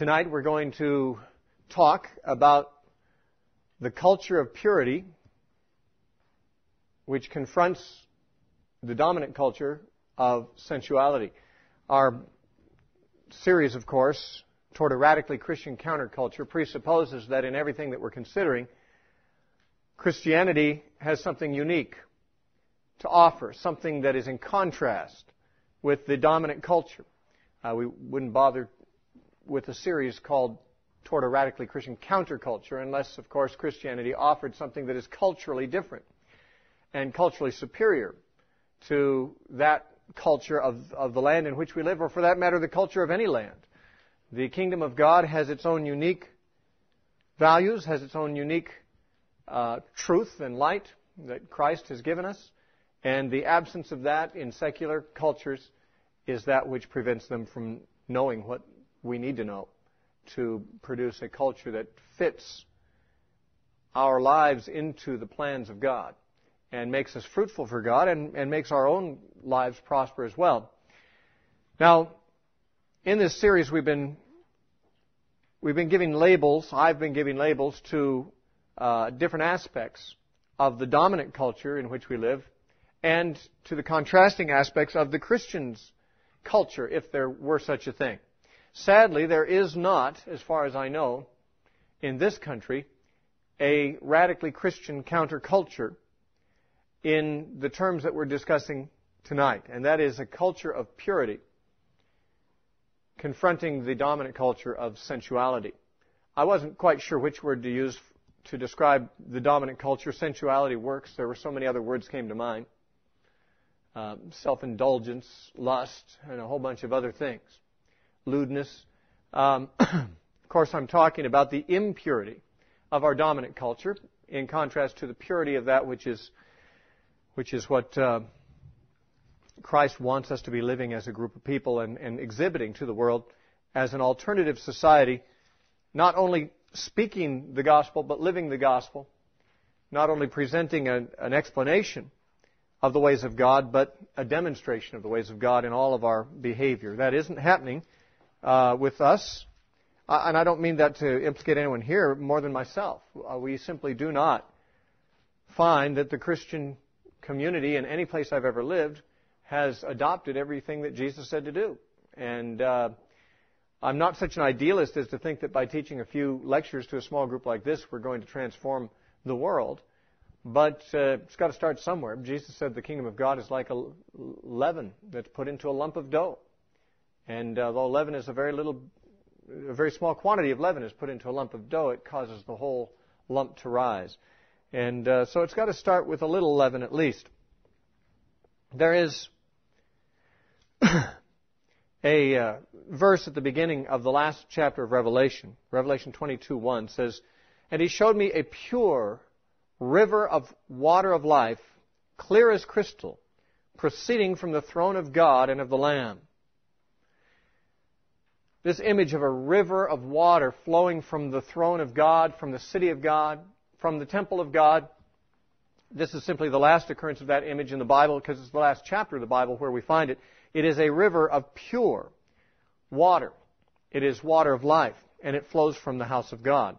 Tonight we're going to talk about the culture of purity, which confronts the dominant culture of sensuality. Our series, of course, toward a radically Christian counterculture presupposes that in everything that we're considering, Christianity has something unique to offer, something that is in contrast with the dominant culture. Uh, we wouldn't bother with a series called Toward a Radically Christian Counterculture, unless, of course, Christianity offered something that is culturally different and culturally superior to that culture of, of the land in which we live, or for that matter, the culture of any land. The kingdom of God has its own unique values, has its own unique uh, truth and light that Christ has given us, and the absence of that in secular cultures is that which prevents them from knowing what we need to know to produce a culture that fits our lives into the plans of God and makes us fruitful for God and, and makes our own lives prosper as well. Now, in this series, we've been we've been giving labels. I've been giving labels to uh, different aspects of the dominant culture in which we live, and to the contrasting aspects of the Christian's culture, if there were such a thing. Sadly, there is not, as far as I know, in this country, a radically Christian counterculture in the terms that we're discussing tonight, and that is a culture of purity confronting the dominant culture of sensuality. I wasn't quite sure which word to use to describe the dominant culture. Sensuality works. There were so many other words came to mind. Um, self-indulgence, lust, and a whole bunch of other things lewdness. Um, of course, I'm talking about the impurity of our dominant culture in contrast to the purity of that which is, which is what uh, Christ wants us to be living as a group of people and, and exhibiting to the world as an alternative society, not only speaking the gospel, but living the gospel, not only presenting a, an explanation of the ways of God, but a demonstration of the ways of God in all of our behavior. That isn't happening uh, with us. Uh, and I don't mean that to implicate anyone here more than myself. Uh, we simply do not find that the Christian community in any place I've ever lived has adopted everything that Jesus said to do. And uh, I'm not such an idealist as to think that by teaching a few lectures to a small group like this, we're going to transform the world. But uh, it's got to start somewhere. Jesus said the kingdom of God is like a leaven that's put into a lump of dough. And uh, though leaven is a very little, a very small quantity of leaven is put into a lump of dough, it causes the whole lump to rise. And uh, so it's got to start with a little leaven at least. There is a uh, verse at the beginning of the last chapter of Revelation. Revelation 22:1 says, "And he showed me a pure river of water of life, clear as crystal, proceeding from the throne of God and of the Lamb." This image of a river of water flowing from the throne of God, from the city of God, from the temple of God. This is simply the last occurrence of that image in the Bible because it's the last chapter of the Bible where we find it. It is a river of pure water. It is water of life, and it flows from the house of God.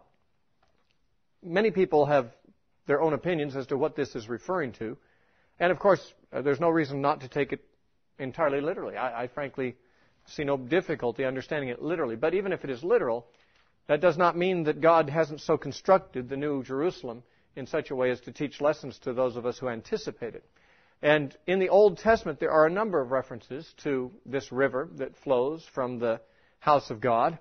Many people have their own opinions as to what this is referring to. And of course, uh, there's no reason not to take it entirely literally. I, I frankly see no difficulty understanding it literally. But even if it is literal, that does not mean that God hasn't so constructed the New Jerusalem in such a way as to teach lessons to those of us who anticipate it. And in the Old Testament, there are a number of references to this river that flows from the house of God.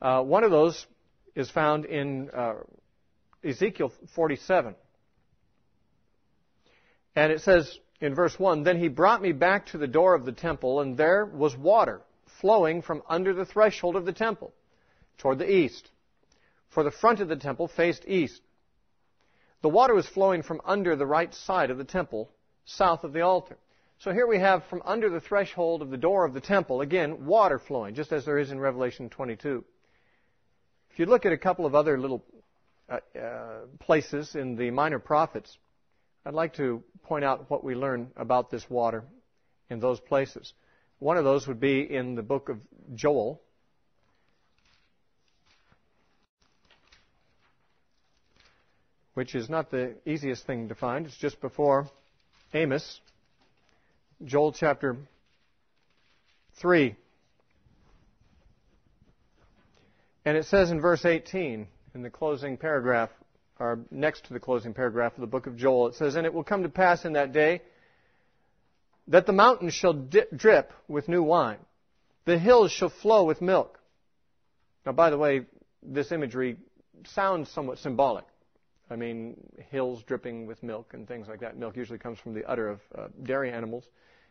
Uh, one of those is found in uh, Ezekiel 47. And it says, in verse 1 Then he brought me back to the door of the temple, and there was water flowing from under the threshold of the temple toward the east. For the front of the temple faced east. The water was flowing from under the right side of the temple, south of the altar. So here we have from under the threshold of the door of the temple, again, water flowing, just as there is in Revelation 22. If you look at a couple of other little uh, uh, places in the minor prophets, I'd like to point out what we learn about this water in those places. One of those would be in the book of Joel. Which is not the easiest thing to find. It's just before Amos. Joel chapter 3. And it says in verse 18, in the closing paragraph, or next to the closing paragraph of the book of Joel, it says, And it will come to pass in that day that the mountains shall drip with new wine, the hills shall flow with milk. Now, by the way, this imagery sounds somewhat symbolic. I mean, hills dripping with milk and things like that. Milk usually comes from the udder of uh, dairy animals.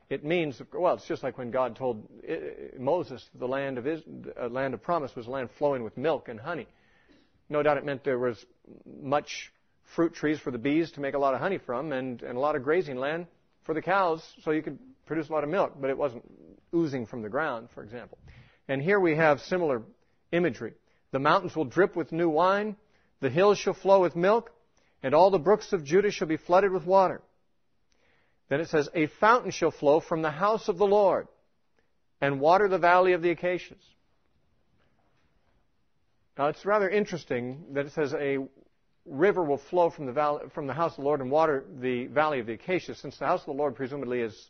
It means, well, it's just like when God told uh, Moses the land of uh, land of promise was a land flowing with milk and honey. No doubt it meant there was much fruit trees for the bees to make a lot of honey from, and, and a lot of grazing land for the cows, so you could produce a lot of milk. But it wasn't oozing from the ground, for example. And here we have similar imagery. The mountains will drip with new wine the hills shall flow with milk, and all the brooks of Judah shall be flooded with water. Then it says, A fountain shall flow from the house of the Lord and water the valley of the acacias. Now it's rather interesting that it says a river will flow from the, valley, from the house of the Lord and water the valley of the acacias, since the house of the Lord presumably is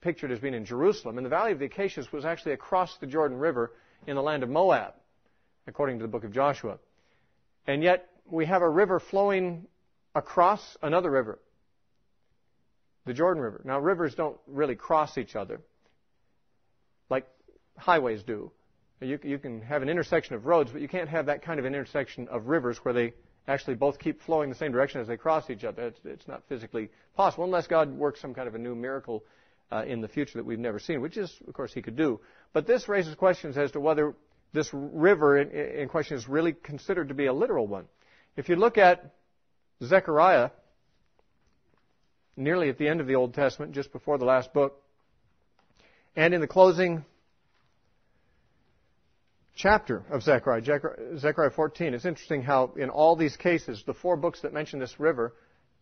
pictured as being in Jerusalem. And the valley of the acacias was actually across the Jordan River in the land of Moab, according to the book of Joshua. And yet we have a river flowing across another river, the Jordan River. Now, rivers don't really cross each other like highways do. You, you, can have an intersection of roads, but you can't have that kind of an intersection of rivers where they actually both keep flowing the same direction as they cross each other. It's, it's not physically possible unless God works some kind of a new miracle uh, in the future that we've never seen, which is, of course, He could do. But this raises questions as to whether this river in, in question is really considered to be a literal one. If you look at Zechariah, nearly at the end of the Old Testament, just before the last book, and in the closing chapter of Zechariah, Zechariah 14, it's interesting how in all these cases, the four books that mention this river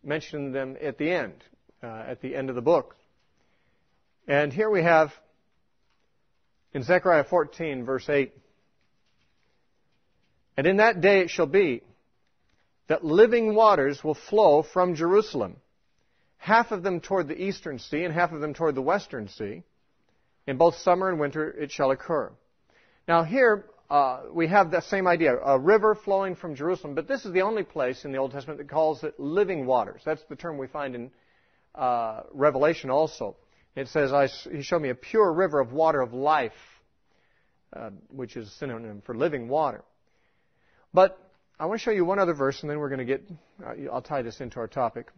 mention them at the end, uh, at the end of the book. And here we have in Zechariah 14, verse 8, and in that day it shall be that living waters will flow from Jerusalem, half of them toward the eastern sea and half of them toward the western sea. In both summer and winter it shall occur. Now here uh, we have that same idea, a river flowing from Jerusalem, but this is the only place in the Old Testament that calls it living waters. That's the term we find in uh, Revelation also. It says, I, He showed me a pure river of water of life, uh, which is a synonym for living water. But I want to show you one other verse, and then we're going to get, uh, I'll tie this into our topic.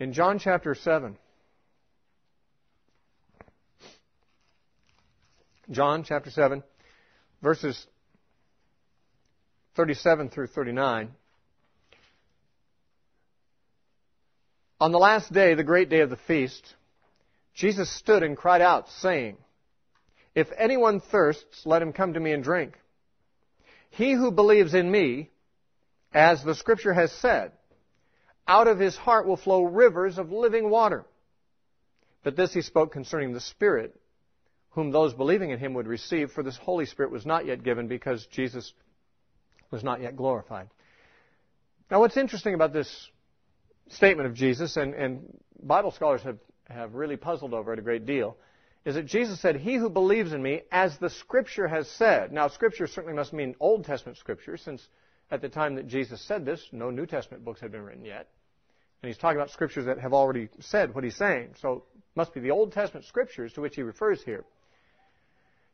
In John chapter 7, John chapter 7, verses 37 through 39. On the last day, the great day of the feast, Jesus stood and cried out, saying, If anyone thirsts, let him come to me and drink. He who believes in me, as the scripture has said, out of his heart will flow rivers of living water. But this he spoke concerning the Spirit, whom those believing in him would receive, for this Holy Spirit was not yet given because Jesus was not yet glorified. Now, what's interesting about this statement of Jesus, and, and Bible scholars have, have really puzzled over it a great deal, is that Jesus said, He who believes in me, as the Scripture has said. Now, Scripture certainly must mean Old Testament Scripture, since at the time that Jesus said this, no New Testament books had been written yet. And he's talking about Scriptures that have already said what he's saying. So, it must be the Old Testament Scriptures to which he refers here.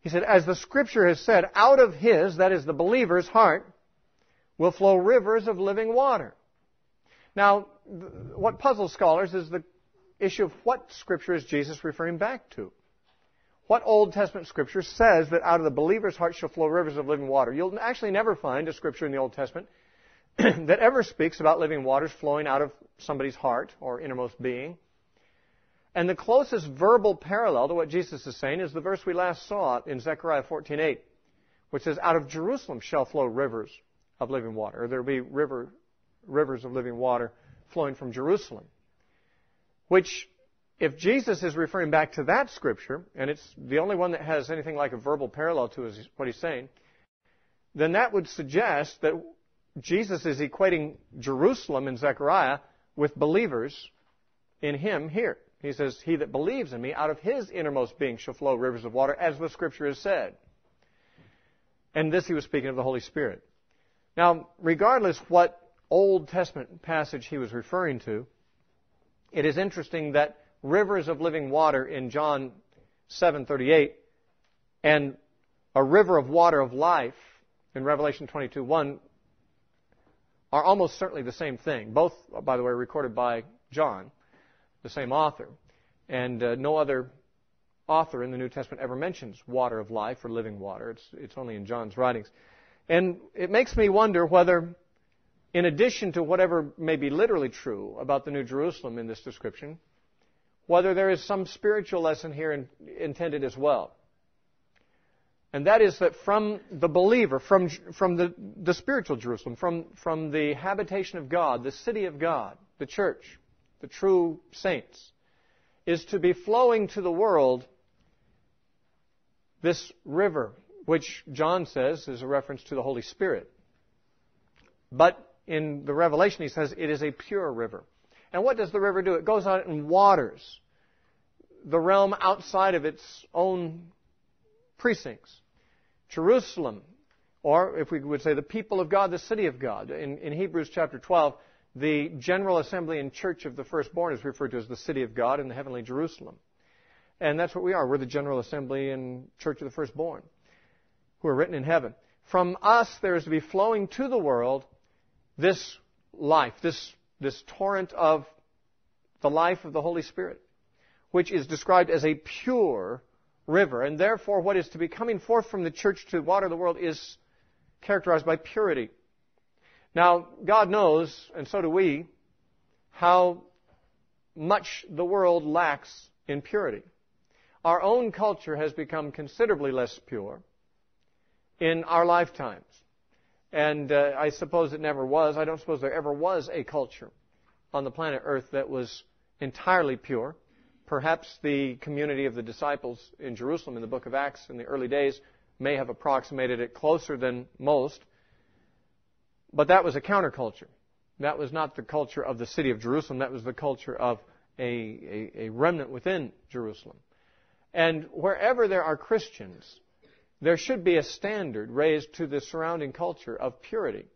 He said, As the Scripture has said, out of his, that is the believer's heart, will flow rivers of living water. Now, what puzzles scholars is the issue of what Scripture is Jesus referring back to. What Old Testament scripture says that out of the believer's heart shall flow rivers of living water? You'll actually never find a scripture in the Old Testament that ever speaks about living waters flowing out of somebody's heart or innermost being. And the closest verbal parallel to what Jesus is saying is the verse we last saw in Zechariah 14:8, which says, "Out of Jerusalem shall flow rivers of living water." Or there will be river, rivers of living water flowing from Jerusalem, which if Jesus is referring back to that scripture, and it's the only one that has anything like a verbal parallel to what he's saying, then that would suggest that Jesus is equating Jerusalem in Zechariah with believers in him here. He says, He that believes in me, out of his innermost being shall flow rivers of water, as the scripture has said. And this he was speaking of the Holy Spirit. Now, regardless what Old Testament passage he was referring to, it is interesting that rivers of living water in John 7:38 and a river of water of life in Revelation 22:1 are almost certainly the same thing. Both, by the way, recorded by John the same author. And uh, no other author in the New Testament ever mentions water of life or living water. It's, it's only in John's writings. And it makes me wonder whether, in addition to whatever may be literally true about the New Jerusalem in this description, whether there is some spiritual lesson here in, intended as well. And that is that from the believer, from, from the, the spiritual Jerusalem, from, from the habitation of God, the city of God, the church, the true saints, is to be flowing to the world this river, which John says is a reference to the Holy Spirit. But in the Revelation, he says it is a pure river. And what does the river do? It goes out and waters the realm outside of its own precincts. Jerusalem, or if we would say the people of God, the city of God. In, in Hebrews chapter 12, the general assembly and church of the firstborn is referred to as the city of God in the heavenly Jerusalem. And that's what we are. We're the general assembly and church of the firstborn who are written in heaven. From us, there is to be flowing to the world this life, this, this torrent of the life of the Holy Spirit, which is described as a pure river. And therefore, what is to be coming forth from the church to water the world is characterized by purity. Now, God knows, and so do we, how much the world lacks in purity. Our own culture has become considerably less pure in our lifetimes. And uh, I suppose it never was. I don't suppose there ever was a culture on the planet Earth that was entirely pure. Perhaps the community of the disciples in Jerusalem in the book of Acts in the early days may have approximated it closer than most. But that was a counterculture. That was not the culture of the city of Jerusalem. That was the culture of a, a, a remnant within Jerusalem. And wherever there are Christians, there should be a standard raised to the surrounding culture of purity.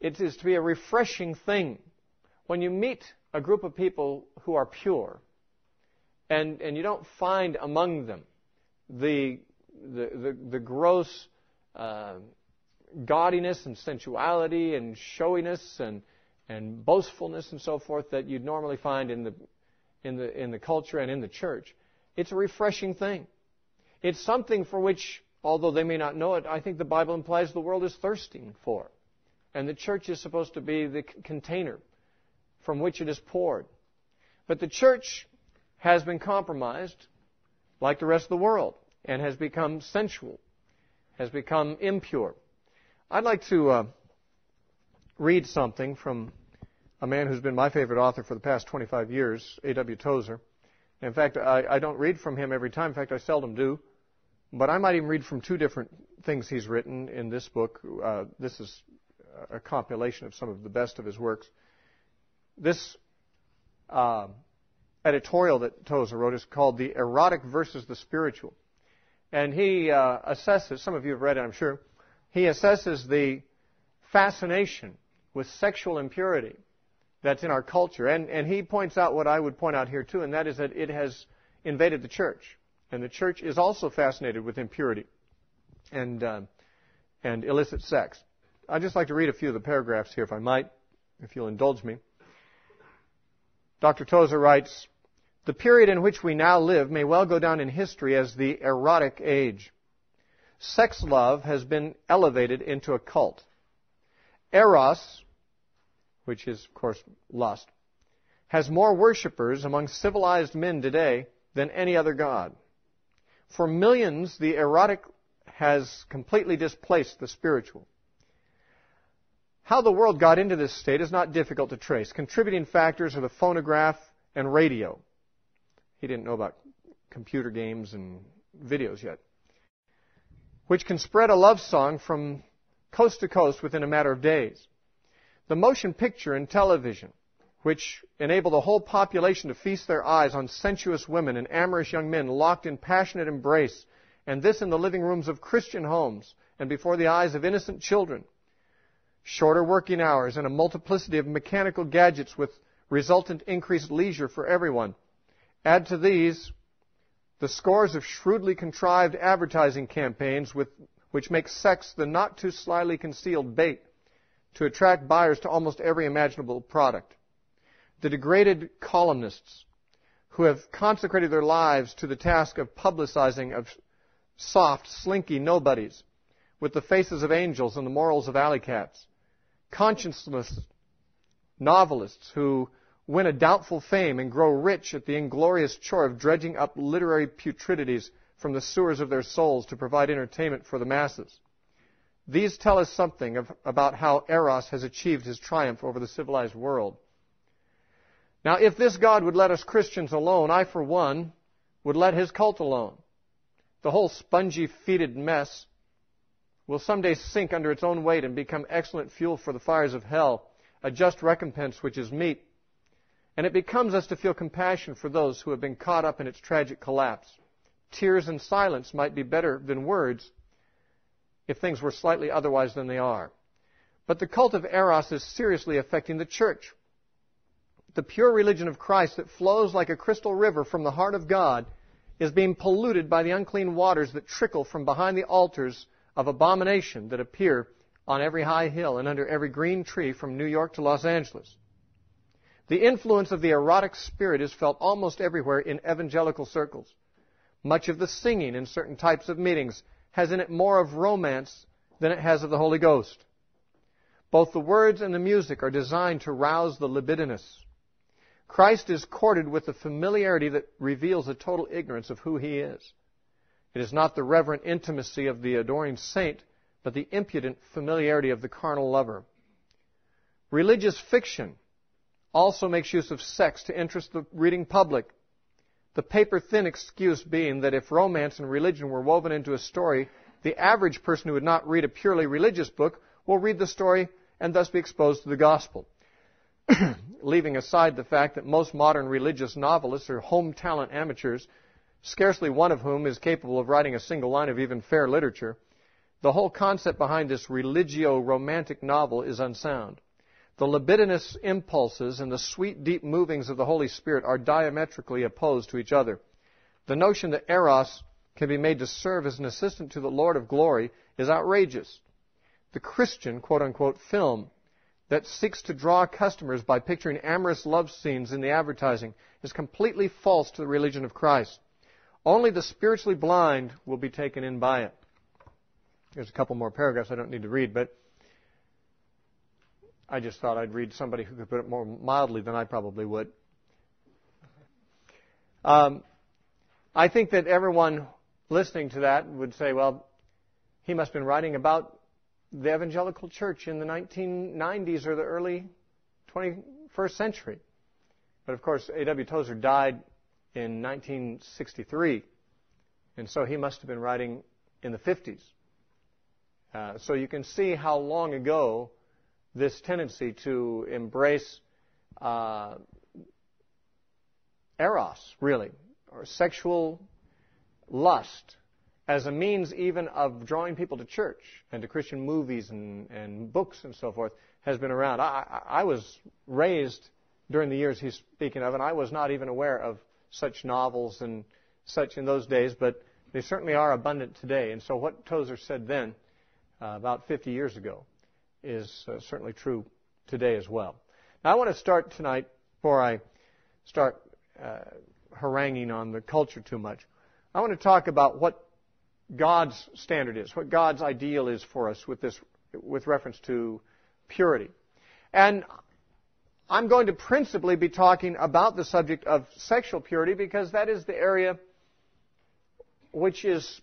It is to be a refreshing thing when you meet a group of people who are pure, and, and you don't find among them the, the, the, the gross uh, gaudiness and sensuality and showiness and, and boastfulness and so forth that you'd normally find in the, in, the, in the culture and in the church. It's a refreshing thing. It's something for which, although they may not know it, I think the Bible implies the world is thirsting for. And the church is supposed to be the container from which it is poured. But the church has been compromised like the rest of the world and has become sensual, has become impure. I'd like to uh, read something from a man who's been my favorite author for the past 25 years, A.W. Tozer. In fact, I, I, don't read from him every time. In fact, I seldom do. But I might even read from two different things he's written in this book. Uh, this is a compilation of some of the best of his works. This uh, editorial that Tozer wrote is called The Erotic versus the Spiritual. And he uh, assesses, some of you have read it, I'm sure, he assesses the fascination with sexual impurity that's in our culture. And, and he points out what I would point out here too, and that is that it has invaded the church. And the church is also fascinated with impurity and, uh, and illicit sex. I'd just like to read a few of the paragraphs here, if I might, if you'll indulge me. Dr. Tozer writes, The period in which we now live may well go down in history as the erotic age sex love has been elevated into a cult. Eros, which is, of course, lust, has more worshippers among civilized men today than any other god. For millions, the erotic has completely displaced the spiritual. How the world got into this state is not difficult to trace. Contributing factors are the phonograph and radio. He didn't know about computer games and videos yet which can spread a love song from coast to coast within a matter of days. The motion picture and television, which enable the whole population to feast their eyes on sensuous women and amorous young men locked in passionate embrace, and this in the living rooms of Christian homes and before the eyes of innocent children. Shorter working hours and a multiplicity of mechanical gadgets with resultant increased leisure for everyone. Add to these the scores of shrewdly contrived advertising campaigns with, which make sex the not too slyly concealed bait to attract buyers to almost every imaginable product. The degraded columnists who have consecrated their lives to the task of publicizing of soft, slinky nobodies with the faces of angels and the morals of alley cats. Conscienceless novelists who win a doubtful fame and grow rich at the inglorious chore of dredging up literary putridities from the sewers of their souls to provide entertainment for the masses. These tell us something of, about how Eros has achieved his triumph over the civilized world. Now, if this God would let us Christians alone, I, for one, would let his cult alone. The whole spongy, fetid mess will someday sink under its own weight and become excellent fuel for the fires of hell, a just recompense which is meet and it becomes us to feel compassion for those who have been caught up in its tragic collapse. Tears and silence might be better than words if things were slightly otherwise than they are. But the cult of Eros is seriously affecting the church. The pure religion of Christ that flows like a crystal river from the heart of God is being polluted by the unclean waters that trickle from behind the altars of abomination that appear on every high hill and under every green tree from New York to Los Angeles. The influence of the erotic spirit is felt almost everywhere in evangelical circles. Much of the singing in certain types of meetings has in it more of romance than it has of the Holy Ghost. Both the words and the music are designed to rouse the libidinous. Christ is courted with a familiarity that reveals a total ignorance of who he is. It is not the reverent intimacy of the adoring saint, but the impudent familiarity of the carnal lover. Religious fiction also makes use of sex to interest the reading public. The paper thin excuse being that if romance and religion were woven into a story, the average person who would not read a purely religious book will read the story and thus be exposed to the gospel. Leaving aside the fact that most modern religious novelists are home talent amateurs, scarcely one of whom is capable of writing a single line of even fair literature, the whole concept behind this religio romantic novel is unsound. The libidinous impulses and the sweet, deep movings of the Holy Spirit are diametrically opposed to each other. The notion that Eros can be made to serve as an assistant to the Lord of glory is outrageous. The Christian, quote unquote, film that seeks to draw customers by picturing amorous love scenes in the advertising is completely false to the religion of Christ. Only the spiritually blind will be taken in by it. There's a couple more paragraphs I don't need to read, but I just thought I'd read somebody who could put it more mildly than I probably would. Um, I think that everyone listening to that would say, well, he must have been writing about the evangelical church in the 1990s or the early 21st century. But of course, A.W. Tozer died in 1963, and so he must have been writing in the 50s. Uh, so you can see how long ago this tendency to embrace uh, eros, really, or sexual lust, as a means even of drawing people to church and to Christian movies and, and books and so forth, has been around. I, I was raised during the years he's speaking of, and I was not even aware of such novels and such in those days, but they certainly are abundant today. And so what Tozer said then, uh, about 50 years ago, is uh, certainly true today as well. Now, I want to start tonight, before I start uh, haranguing on the culture too much, I want to talk about what God's standard is, what God's ideal is for us with this, with reference to purity. And I'm going to principally be talking about the subject of sexual purity because that is the area which is,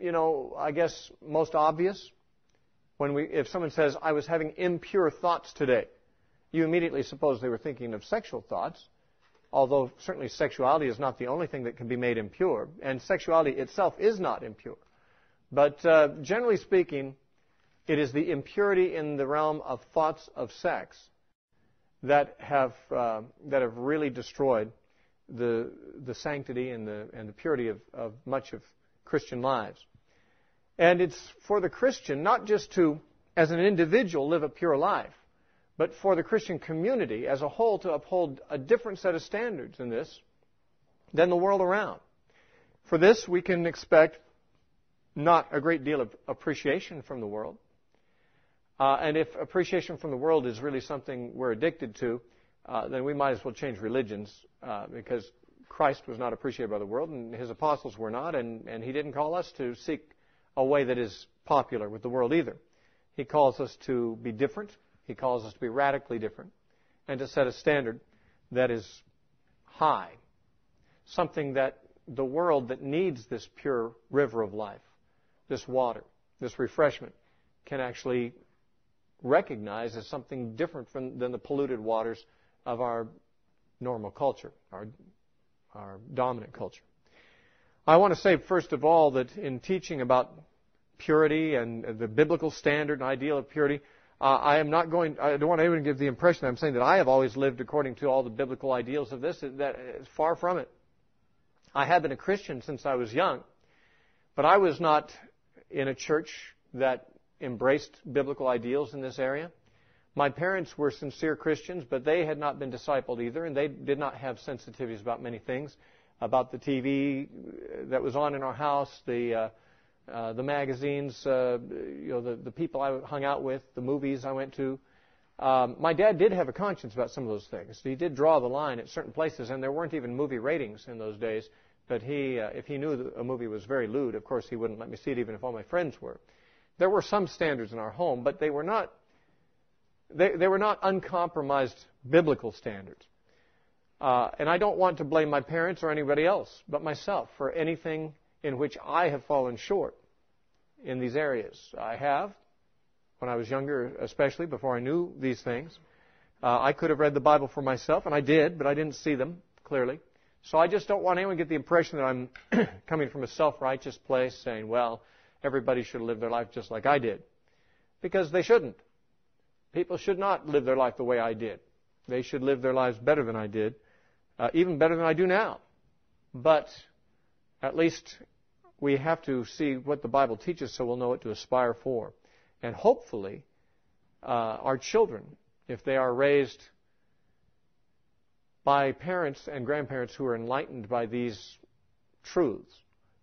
you know, I guess most obvious when we, if someone says, I was having impure thoughts today, you immediately suppose they were thinking of sexual thoughts, although certainly sexuality is not the only thing that can be made impure, and sexuality itself is not impure. But uh, generally speaking, It is the impurity in the realm of thoughts of sex that have uh, that have really destroyed the the sanctity and the and the purity of, of much of Christian lives. And it's for the Christian not just to, as an individual, live a pure life, but for the Christian community as a whole to uphold a different set of standards in this than the world around. For this, we can expect not a great deal of appreciation from the world. Uh, and if appreciation from the world is really something we're addicted to, uh, then we might as well change religions uh, because Christ was not appreciated by the world and his apostles were not, and, and he didn't call us to seek a way that is popular with the world either. He calls us to be different, he calls us to be radically different, and to set a standard that is high, something that the world that needs this pure river of life, this water, this refreshment, can actually recognize as something different from, than the polluted waters of our normal culture, our, our dominant culture. I want to say, first of all, that in teaching about purity and the biblical standard and ideal of purity, uh, I am not going, I don't want anyone to give the impression I'm saying that I have always lived according to all the biblical ideals of this. That is far from it. I have been a Christian since I was young, but I was not in a church that embraced biblical ideals in this area. My parents were sincere Christians, but they had not been discipled either, and they did not have sensitivities about many things, about the TV that was on in our house, the uh, uh, the magazines, uh, you know, the the people I hung out with, the movies I went to. Um, my dad did have a conscience about some of those things. He did draw the line at certain places, and there weren't even movie ratings in those days. But he, uh, if he knew that a movie was very lewd, of course he wouldn't let me see it, even if all my friends were. There were some standards in our home, but they were not they, they were not uncompromised biblical standards. Uh, and I don't want to blame my parents or anybody else but myself for anything in which I have fallen short in these areas. I have, when I was younger, especially before I knew these things. Uh, I could have read the Bible for myself, and I did, but I didn't see them clearly. So I just don't want anyone to get the impression that I'm coming from a self-righteous place saying, well, everybody should live their life just like I did. Because they shouldn't. People should not live their life the way I did. They should live their lives better than I did, uh, even better than I do now. But at least we have to see what the Bible teaches so we'll know what to aspire for. And hopefully, uh, our children, if they are raised by parents and grandparents who are enlightened by these truths,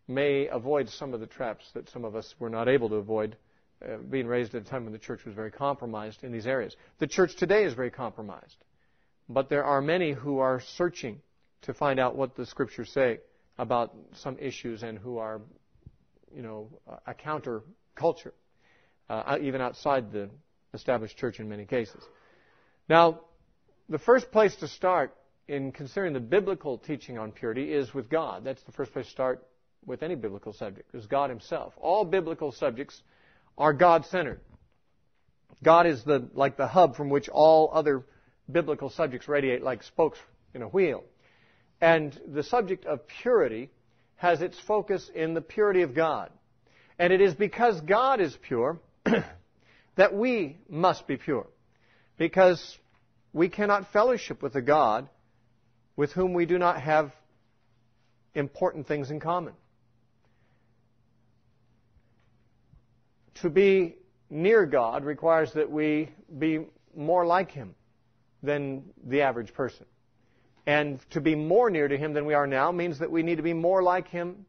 may avoid some of the traps that some of us were not able to avoid uh, being raised at a time when the church was very compromised in these areas. The church today is very compromised, but there are many who are searching to find out what the scriptures say about some issues and who are, you know, a counter culture, uh, even outside the established church in many cases. Now, the first place to start in considering the biblical teaching on purity is with God. That's the first place to start with any biblical subject, is God Himself. All biblical subjects are God centered. God is the, like the hub from which all other biblical subjects radiate like spokes in a wheel. And the subject of purity has its focus in the purity of God. And it is because God is pure that we must be pure. Because we cannot fellowship with a God with whom we do not have important things in common. to be near God requires that we be more like Him than the average person. And to be more near to Him than we are now means that we need to be more like Him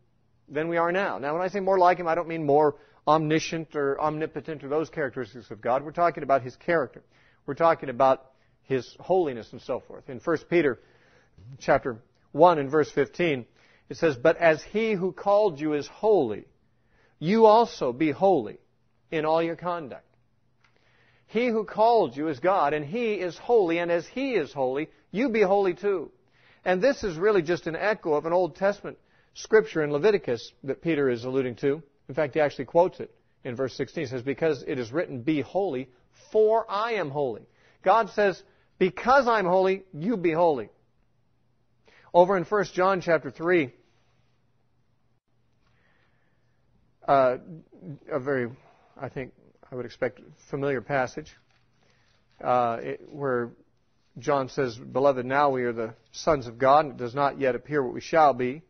than we are now. Now, when I say more like Him, I don't mean more omniscient or omnipotent or those characteristics of God. We're talking about His character. We're talking about His holiness and so forth. In 1 Peter chapter 1 and verse 15, it says, But as He who called you is holy, you also be holy in all your conduct. He who called you is God, and He is holy, and as He is holy, you be holy too. And this is really just an echo of an Old Testament scripture in Leviticus that Peter is alluding to. In fact, he actually quotes it in verse 16. He says, Because it is written, Be holy, for I am holy. God says, Because I'm holy, you be holy. Over in 1 John chapter 3, uh, a very I think, I would expect, familiar passage uh, it, where John says, Beloved, now we are the sons of God, and it does not yet appear what we shall be.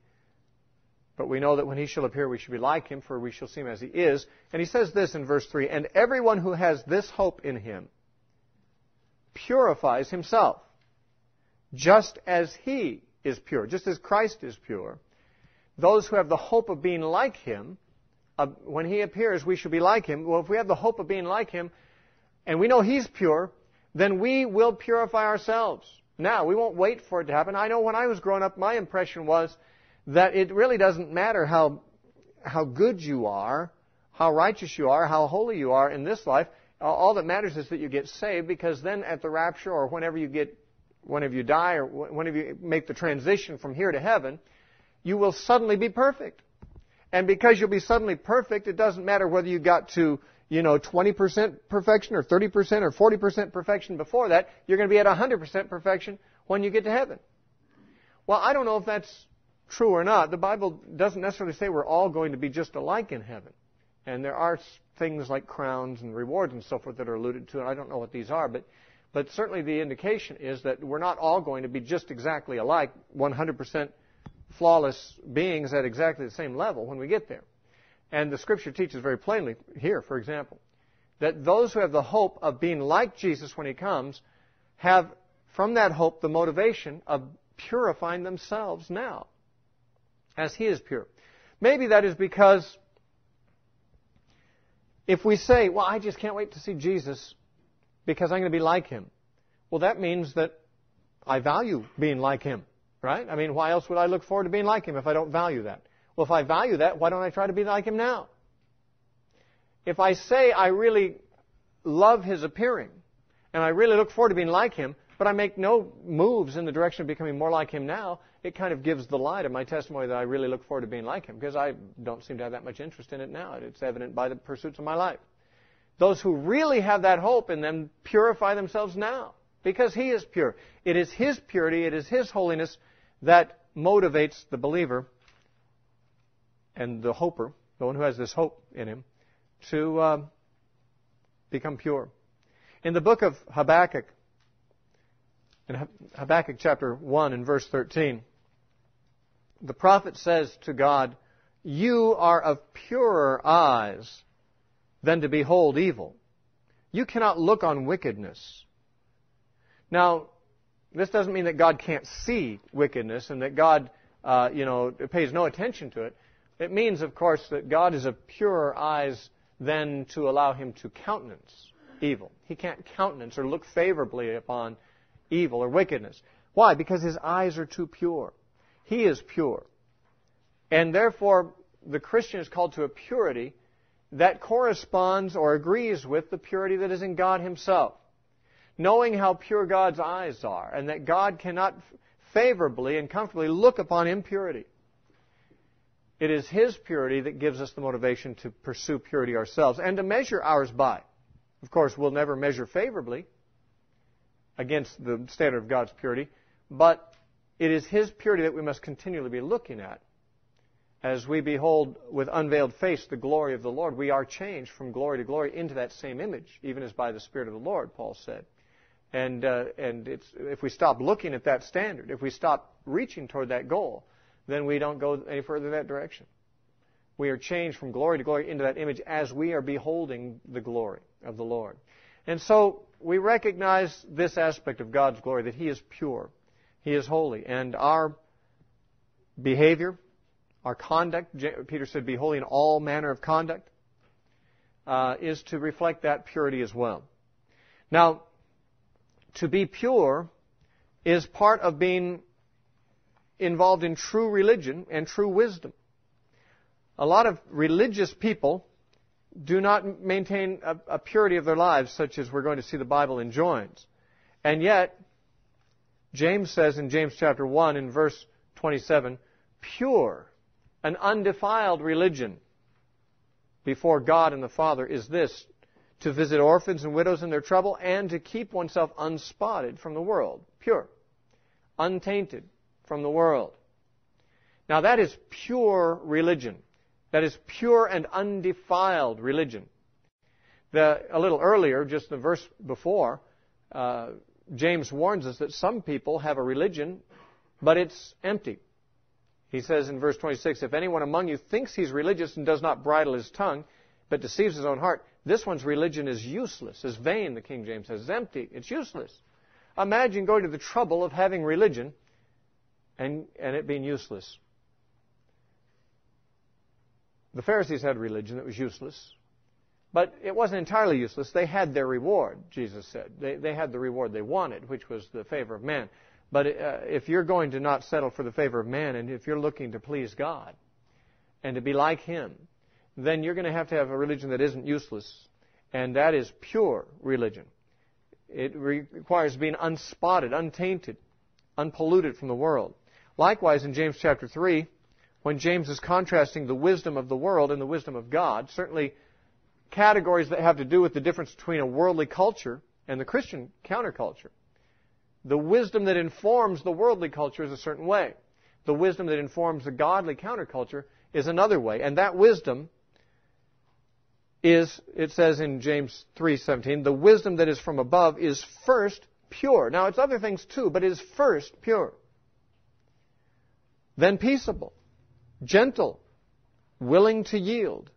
But we know that when he shall appear, we shall be like him, for we shall see him as he is. And he says this in verse 3 And everyone who has this hope in him purifies himself, just as he is pure, just as Christ is pure. Those who have the hope of being like him, uh, when he appears, we shall be like him. Well, if we have the hope of being like him, and we know he's pure, then we will purify ourselves. Now, we won't wait for it to happen. I know when I was growing up, my impression was that it really doesn't matter how, how good you are, how righteous you are, how holy you are in this life. All that matters is that you get saved because then at the rapture or whenever you get, whenever you die or whenever you make the transition from here to heaven, you will suddenly be perfect. And because you'll be suddenly perfect, it doesn't matter whether you got to, you know, 20% perfection or 30% or 40% perfection before that. You're going to be at 100% perfection when you get to heaven. Well, I don't know if that's true or not. The Bible doesn't necessarily say we're all going to be just alike in heaven. And there are things like crowns and rewards and so forth that are alluded to, and I don't know what these are, but, but certainly the indication is that we're not all going to be just exactly alike, 100% flawless beings at exactly the same level when we get there. And the scripture teaches very plainly here, for example, that those who have the hope of being like Jesus when he comes have from that hope the motivation of purifying themselves now as he is pure. Maybe that is because if we say, well, I just can't wait to see Jesus because I'm going to be like him, well, that means that I value being like him, right? I mean, why else would I look forward to being like him if I don't value that? Well, if I value that, why don't I try to be like him now? If I say I really love his appearing and I really look forward to being like him, but I make no moves in the direction of becoming more like him now, it kind of gives the lie to my testimony that I really look forward to being like him because I don't seem to have that much interest in it now. It's evident by the pursuits of my life. Those who really have that hope in them purify themselves now because he is pure. It is his purity, it is his holiness that motivates the believer and the hoper, the one who has this hope in him, to uh, become pure. In the book of Habakkuk, in Habakkuk chapter 1 and verse 13, the prophet says to God, You are of purer eyes than to behold evil. You cannot look on wickedness. Now, this doesn't mean that God can't see wickedness and that God, uh, you know, pays no attention to it. It means, of course, that God is of purer eyes than to allow him to countenance evil. He can't countenance or look favorably upon evil or wickedness. Why? Because his eyes are too pure. He is pure. And therefore, the Christian is called to a purity that corresponds or agrees with the purity that is in God Himself. Knowing how pure God's eyes are, and that God cannot favorably and comfortably look upon impurity. It is His purity that gives us the motivation to pursue purity ourselves and to measure ours by. Of course, we'll never measure favorably against the standard of God's purity, but it is His purity that we must continually be looking at. As we behold with unveiled face the glory of the Lord, we are changed from glory to glory into that same image, even as by the Spirit of the Lord, Paul said. And, uh, and if we stop looking at that standard, if we stop reaching toward that goal, then we don't go any further in that direction. We are changed from glory to glory into that image as we are beholding the glory of the Lord. And so we recognize this aspect of God's glory, that He is pure, He is holy, and our behavior, our conduct, Peter said, be holy in all manner of conduct, uh, is to reflect that purity as well. Now, to be pure is part of being involved in true religion and true wisdom. A lot of religious people do not maintain a, a, purity of their lives, such as we're going to see the Bible enjoins. And yet, James says in James chapter 1 in verse 27, pure, an undefiled religion before God and the Father is this, to visit orphans and widows in their trouble and to keep oneself unspotted from the world, pure, untainted from the world. Now that is pure religion. That is pure and undefiled religion. The, a little earlier, just the verse before, uh, James warns us that some people have a religion, but it's empty. He says in verse 26, If anyone among you thinks he's religious and does not bridle his tongue, but deceives his own heart, this one's religion is useless, is vain, the King James says. It's empty. It's useless. Imagine going to the trouble of having religion and, and it being useless. The Pharisees had religion that was useless. But it wasn't entirely useless. They had their reward, Jesus said. They, they had the reward they wanted, which was the favor of man. But uh, if you're going to not settle for the favor of man, and if you're looking to please God and to be like Him, then you're going to have to have a religion that isn't useless, and that is pure religion. It requires being unspotted, untainted, unpolluted from the world. Likewise, in James chapter 3, when James is contrasting the wisdom of the world and the wisdom of God, certainly categories that have to do with the difference between a worldly culture and the Christian counterculture. The wisdom that informs the worldly culture is a certain way. The wisdom that informs the godly counterculture is another way. And that wisdom is, it says in James 3:17, the wisdom that is from above is first pure. Now it's other things too, but it is first pure. Then peaceable, gentle, willing to yield,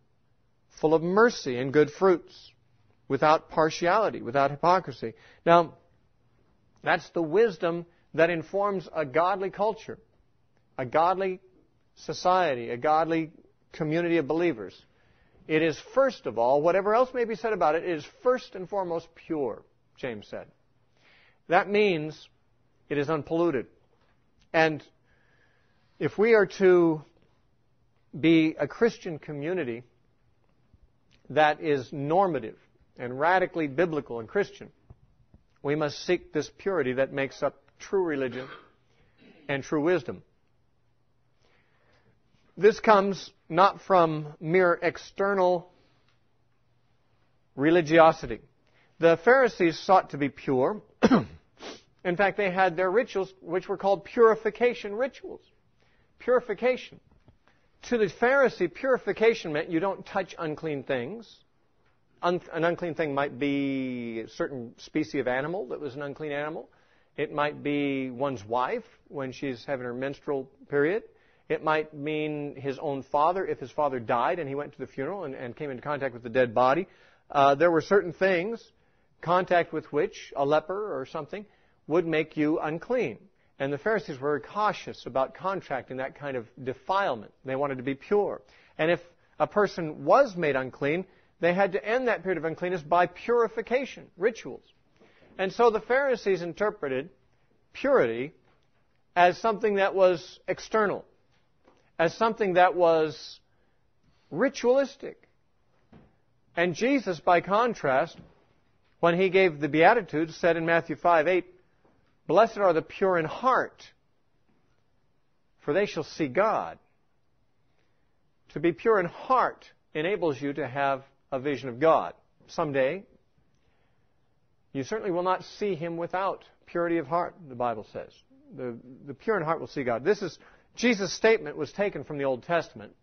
full of mercy and good fruits, without partiality, without hypocrisy. Now, that's the wisdom that informs a godly culture, a godly society, a godly community of believers. It is first of all, whatever else may be said about it, it is first and foremost pure, James said. That means it is unpolluted. And if we are to be a Christian community that is normative and radically biblical and Christian, we must seek this purity that makes up true religion and true wisdom. This comes not from mere external religiosity. The Pharisees sought to be pure. In fact, they had their rituals, which were called purification rituals. Purification. To the Pharisee, purification meant you don't touch unclean things. Un- an unclean thing might be a certain species of animal that was an unclean animal. It might be one's wife when she's having her menstrual period. It might mean his own father if his father died and he went to the funeral and, and came into contact with the dead body. Uh, there were certain things, contact with which a leper or something would make you unclean. And the Pharisees were very cautious about contracting that kind of defilement. They wanted to be pure. And if a person was made unclean, they had to end that period of uncleanness by purification, rituals. And so the Pharisees interpreted purity as something that was external, as something that was ritualistic. And Jesus, by contrast, when he gave the Beatitudes, said in Matthew 5 8, Blessed are the pure in heart, for they shall see God. To be pure in heart enables you to have a vision of God. Someday, you certainly will not see Him without purity of heart, the Bible says. The, the pure in heart will see God. This is, Jesus' statement was taken from the Old Testament,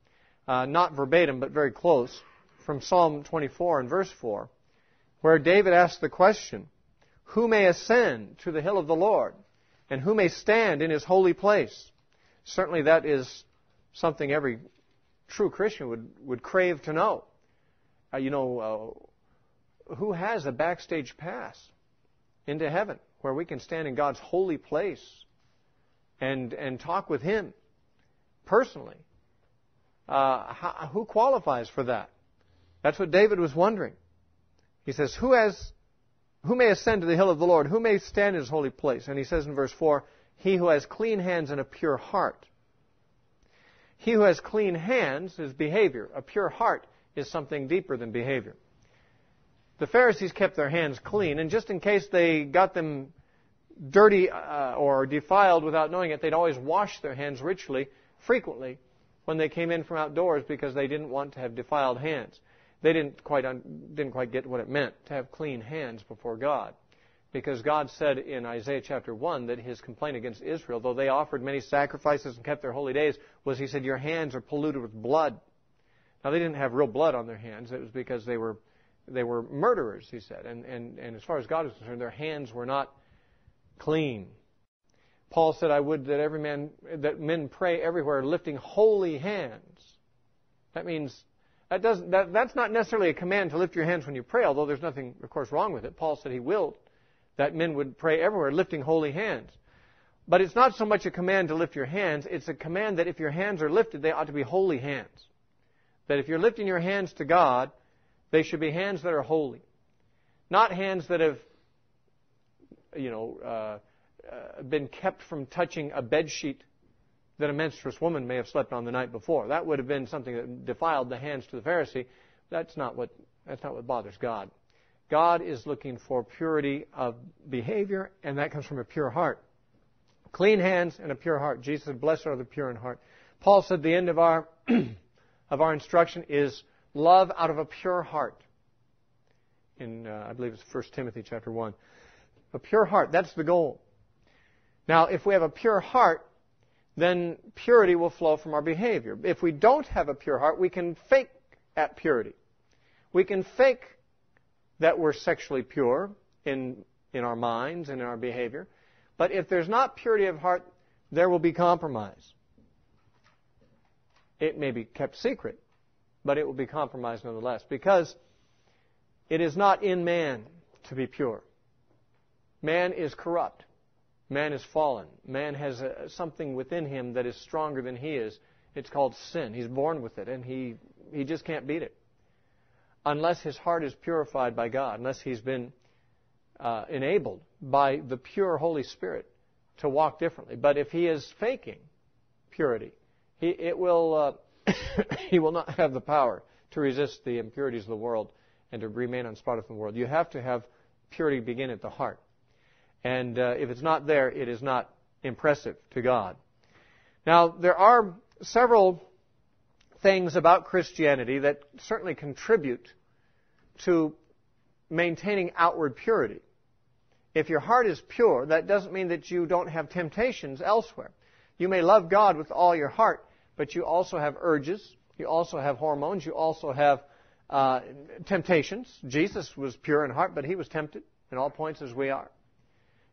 uh, not verbatim, but very close, from Psalm 24 and verse 4, where David asked the question, who may ascend to the hill of the Lord? And who may stand in his holy place? Certainly that is something every true Christian would, would crave to know. Uh, you know, uh, who has a backstage pass into heaven where we can stand in God's holy place and, and talk with Him personally? Uh, how, who qualifies for that? That's what David was wondering. He says, Who has who may ascend to the hill of the Lord? Who may stand in his holy place? And he says in verse 4, He who has clean hands and a pure heart. He who has clean hands is behavior. A pure heart is something deeper than behavior. The Pharisees kept their hands clean, and just in case they got them dirty uh, or defiled without knowing it, they'd always wash their hands ritually, frequently, when they came in from outdoors because they didn't want to have defiled hands. They didn't quite, un, didn't quite get what it meant to have clean hands before God. Because God said in Isaiah chapter 1 that his complaint against Israel, though they offered many sacrifices and kept their holy days, was he said, Your hands are polluted with blood. Now, they didn't have real blood on their hands. It was because they were they were murderers, he said. And, and, and as far as God is concerned, their hands were not clean. Paul said, I would that every man, that men pray everywhere lifting holy hands. That means, that doesn't, that, that's not necessarily a command to lift your hands when you pray, although there's nothing, of course, wrong with it. Paul said he willed that men would pray everywhere lifting holy hands. But it's not so much a command to lift your hands, it's a command that if your hands are lifted, they ought to be holy hands. That if you're lifting your hands to God, they should be hands that are holy. Not hands that have, you know, uh, uh, been kept from touching a bed sheet that a menstruous woman may have slept on the night before. That would have been something that defiled the hands to the Pharisee. That's not what, that's not what bothers God. God is looking for purity of behavior, and that comes from a pure heart. Clean hands and a pure heart. Jesus said, Blessed are the pure in heart. Paul said the end of our, of our instruction is love out of a pure heart. In, uh, I believe it's 1 Timothy chapter 1. A pure heart, that's the goal. Now, if we have a pure heart, then purity will flow from our behavior. If we don't have a pure heart, we can fake at purity. We can fake that we're sexually pure in, in our minds and in our behavior. But if there's not purity of heart, there will be compromise. It may be kept secret, but it will be compromised nonetheless because it is not in man to be pure. Man is corrupt. Man is fallen. Man has a, something within him that is stronger than he is. It's called sin. He's born with it, and he, he just can't beat it. Unless his heart is purified by God, unless he's been uh, enabled by the pure Holy Spirit to walk differently. But if he is faking purity, he, it will, uh, he will not have the power to resist the impurities of the world and to remain unspotted from the world. You have to have purity begin at the heart. And uh, if it's not there, it is not impressive to God. Now, there are several things about Christianity that certainly contribute to maintaining outward purity. If your heart is pure, that doesn't mean that you don't have temptations elsewhere. You may love God with all your heart, but you also have urges. You also have hormones. You also have uh, temptations. Jesus was pure in heart, but he was tempted in all points as we are,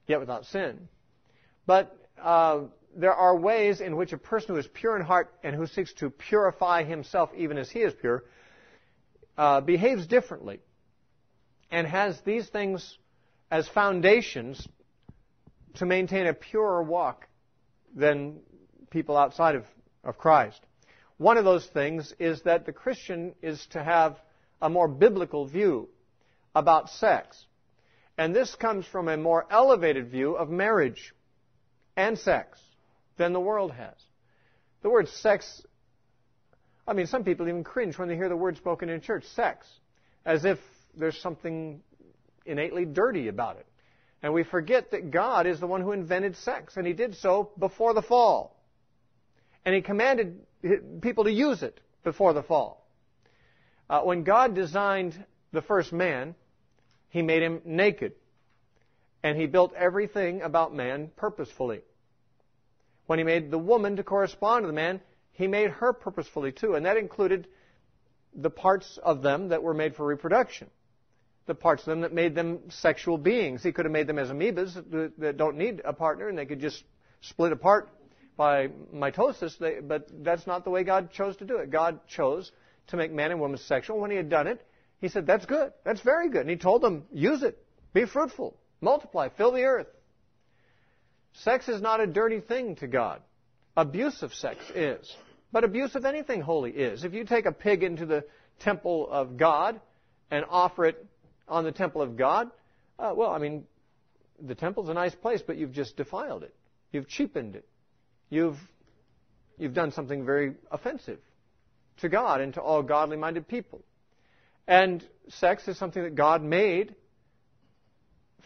yet without sin. But uh, there are ways in which a person who is pure in heart and who seeks to purify himself even as he is pure uh, behaves differently and has these things as foundations to maintain a purer walk than people outside of, of Christ. One of those things is that the Christian is to have a more biblical view about sex. And this comes from a more elevated view of marriage and sex than the world has. The word sex, I mean, some people even cringe when they hear the word spoken in church, sex, as if there's something innately dirty about it. And we forget that God is the one who invented sex, and He did so before the fall. And He commanded people to use it before the fall. Uh, when God designed the first man, He made him naked. And He built everything about man purposefully. When He made the woman to correspond to the man, He made her purposefully too. And that included the parts of them that were made for reproduction the parts of them that made them sexual beings. He could have made them as amoebas that don't need a partner and they could just split apart by mitosis, but that's not the way God chose to do it. God chose to make man and woman sexual. When he had done it, he said, That's good. That's very good. And he told them, Use it. Be fruitful. Multiply. Fill the earth. Sex is not a dirty thing to God. Abuse of sex is. But abuse of anything holy is. If you take a pig into the temple of God and offer it on the temple of God? Uh, well, I mean, the temple's a nice place, but you've just defiled it. You've cheapened it. You've, you've done something very offensive to God and to all godly minded people. And sex is something that God made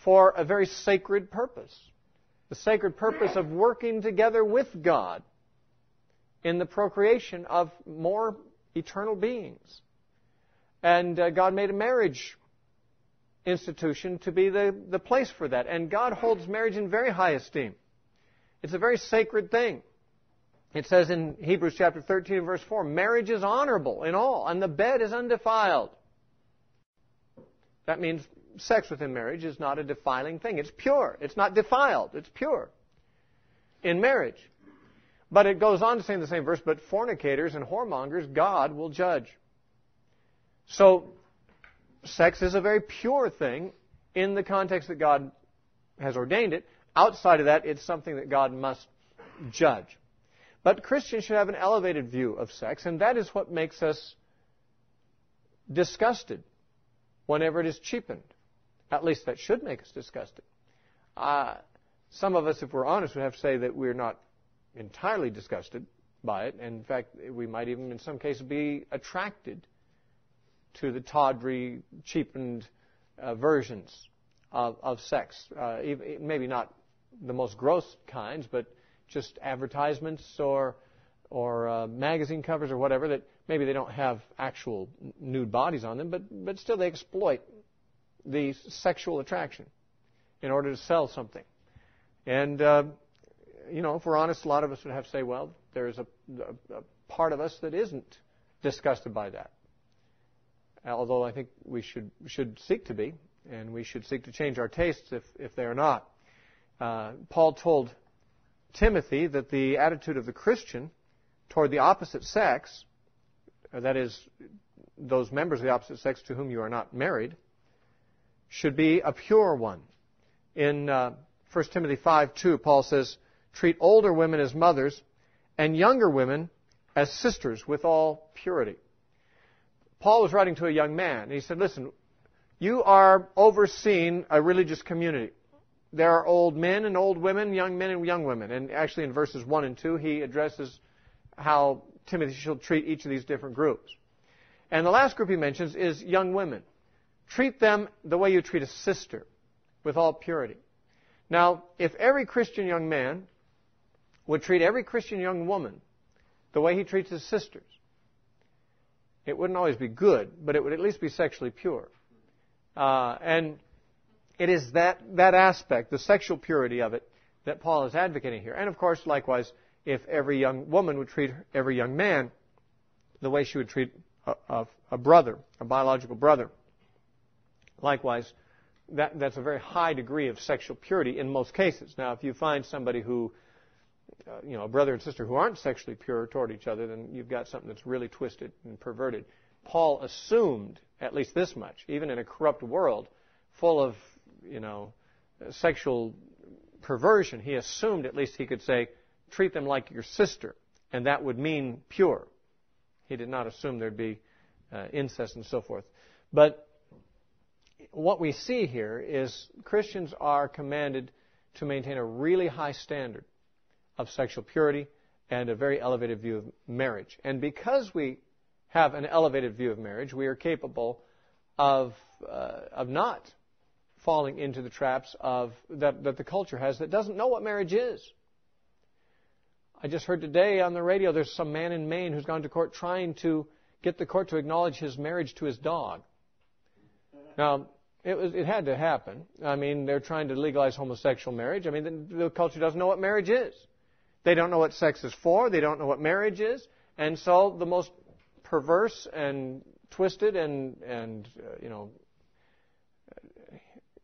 for a very sacred purpose. The sacred purpose of working together with God in the procreation of more eternal beings. And uh, God made a marriage institution to be the, the place for that. And God holds marriage in very high esteem. It's a very sacred thing. It says in Hebrews chapter 13 verse 4, marriage is honorable in all, and the bed is undefiled. That means sex within marriage is not a defiling thing. It's pure. It's not defiled. It's pure in marriage. But it goes on to say in the same verse, but fornicators and whoremongers, God will judge. So, sex is a very pure thing in the context that God has ordained it. Outside of that, it's something that God must judge. But Christians should have an elevated view of sex, and that is what makes us disgusted whenever it is cheapened. At least that should make us disgusted. Uh, some of us, if we're honest, would have to say that we're not entirely disgusted by it. And in fact, we might even, in some cases, be attracted to the tawdry, cheapened uh, versions of, of sex. Uh, maybe not the most gross kinds, but just advertisements or or uh, magazine covers or whatever that maybe they don't have actual nude bodies on them, but but still they exploit the sexual attraction in order to sell something. And uh, you know, if we're honest, a lot of us would have to say, well, there's a, a, a part of us that isn't disgusted by that. Although I think we should should seek to be, and we should seek to change our tastes if if they are not. Uh, Paul told Timothy that the attitude of the Christian toward the opposite sex, that is, those members of the opposite sex to whom you are not married, should be a pure one. In uh, 1 Timothy 5 2, Paul says, Treat older women as mothers and younger women as sisters with all purity. Paul was writing to a young man, and he said, Listen, you are overseeing a religious community there are old men and old women, young men and young women. And actually, in verses 1 and 2, he addresses how Timothy should treat each of these different groups. And the last group he mentions is young women. Treat them the way you treat a sister, with all purity. Now, if every Christian young man would treat every Christian young woman the way he treats his sisters, it wouldn't always be good, but it would at least be sexually pure. Uh, and it is that, that aspect, the sexual purity of it, that Paul is advocating here. And of course, likewise, if every young woman would treat every young man the way she would treat a, a, a brother, a biological brother. Likewise, that, that's a very high degree of sexual purity in most cases. Now, if you find somebody who, uh, you know, a brother and sister who aren't sexually pure toward each other, then you've got something that's really twisted and perverted. Paul assumed at least this much, even in a corrupt world full of you know, sexual perversion, he assumed at least he could say, treat them like your sister, and that would mean pure. He did not assume there'd be uh, incest and so forth. But what we see here is Christians are commanded to maintain a really high standard of sexual purity and a very elevated view of marriage. And because we have an elevated view of marriage, we are capable of, uh, of not falling into the traps of that, that the culture has that doesn't know what marriage is. I just heard today on the radio there's some man in Maine who's gone to court trying to get the court to acknowledge his marriage to his dog. Now, it, was, it had to happen. I mean, they're trying to legalize homosexual marriage. I mean, the, the culture doesn't know what marriage is. They don't know what sex is for. They don't know what marriage is. And so the most perverse and twisted and, and uh, you know,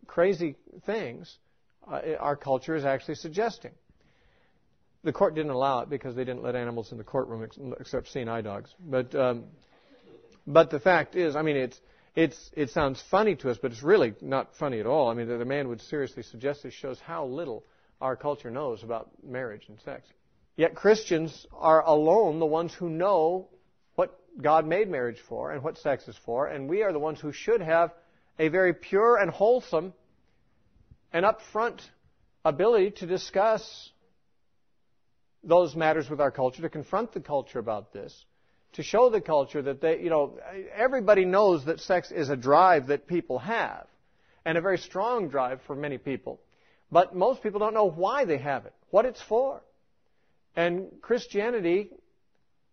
crazy things uh, our culture is actually suggesting. The court didn't allow it because they didn't let animals in the courtroom except seeing eye dogs. But um, but the fact is, I mean, it's it's it sounds funny to us, but it's really not funny at all. I mean, that a man would seriously suggest this shows how little our culture knows about marriage and sex. Yet Christians are alone the ones who know what God made marriage for and what sex is for, and we are the ones who should have a very pure and wholesome and upfront ability to discuss those matters with our culture, to confront the culture about this, to show the culture that they, you know, everybody knows that sex is a drive that people have, and a very strong drive for many people. But most people don't know why they have it, what it's for. And Christianity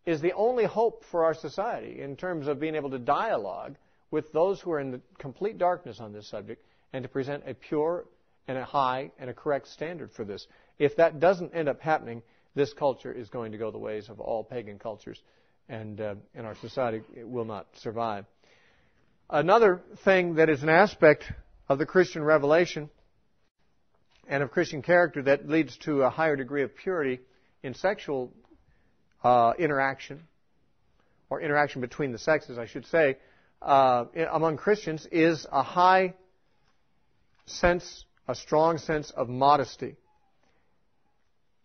is the only hope for our society in terms of being able to dialogue with those who are in the complete darkness on this subject and to present a pure and a high and a correct standard for this. If that doesn't end up happening, this culture is going to go the ways of all pagan cultures, and, uh, and our society it will not survive. Another thing that is an aspect of the Christian revelation and of Christian character that leads to a higher degree of purity in sexual uh, interaction, or interaction between the sexes, I should say, uh, among Christians is a high sense, a strong sense of modesty.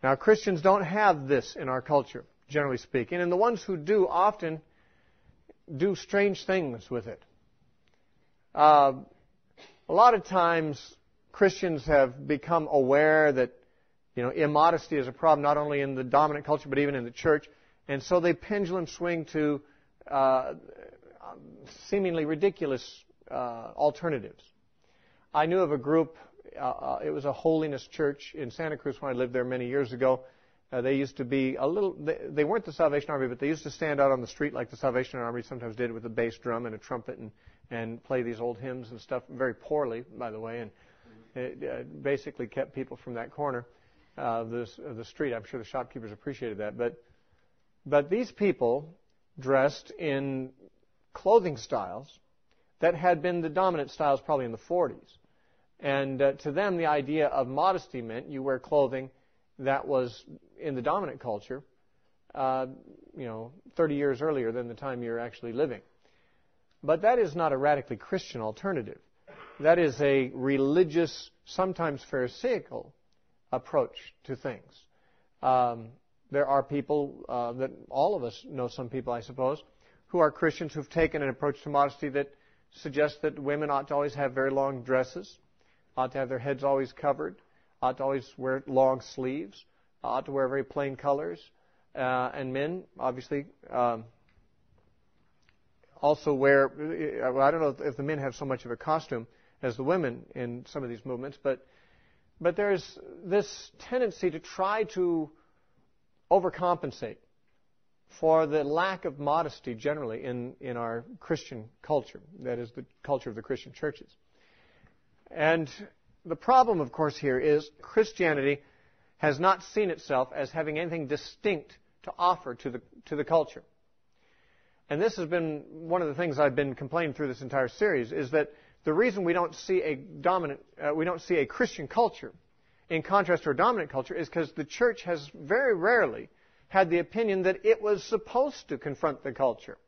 Now, Christians don't have this in our culture, generally speaking, and the ones who do often do strange things with it. Uh, a lot of times, Christians have become aware that you know immodesty is a problem not only in the dominant culture but even in the church, and so they pendulum swing to uh, seemingly ridiculous uh, alternatives. I knew of a group. Uh, uh, it was a holiness church in Santa Cruz when I lived there many years ago. Uh, they used to be a little. They, they weren't the Salvation Army, but they used to stand out on the street like the Salvation Army sometimes did with a bass drum and a trumpet and and play these old hymns and stuff very poorly, by the way, and it uh, basically kept people from that corner of the, of the street. I'm sure the shopkeepers appreciated that, but but these people dressed in clothing styles that had been the dominant styles probably in the 40s. And uh, to them, the idea of modesty meant you wear clothing that was in the dominant culture, uh, you know, 30 years earlier than the time you're actually living. But that is not a radically Christian alternative. That is a religious, sometimes Pharisaical approach to things. Um, there are people uh, that all of us know some people, I suppose, who are Christians who've taken an approach to modesty that suggests that women ought to always have very long dresses, ought to have their heads always covered, ought to always wear long sleeves, ought to wear very plain colors, uh, and men obviously um, also wear. Well, I don't know if the men have so much of a costume as the women in some of these movements, but but there's this tendency to try to overcompensate for the lack of modesty generally in, in our Christian culture, that is, the culture of the Christian churches. And the problem, of course, here is Christianity has not seen itself as having anything distinct to offer to the, to the culture. And this has been one of the things I've been complaining through this entire series is that the reason we don't see a dominant, uh, we don't see a Christian culture in contrast to a dominant culture is because the church has very rarely had the opinion that it was supposed to confront the culture.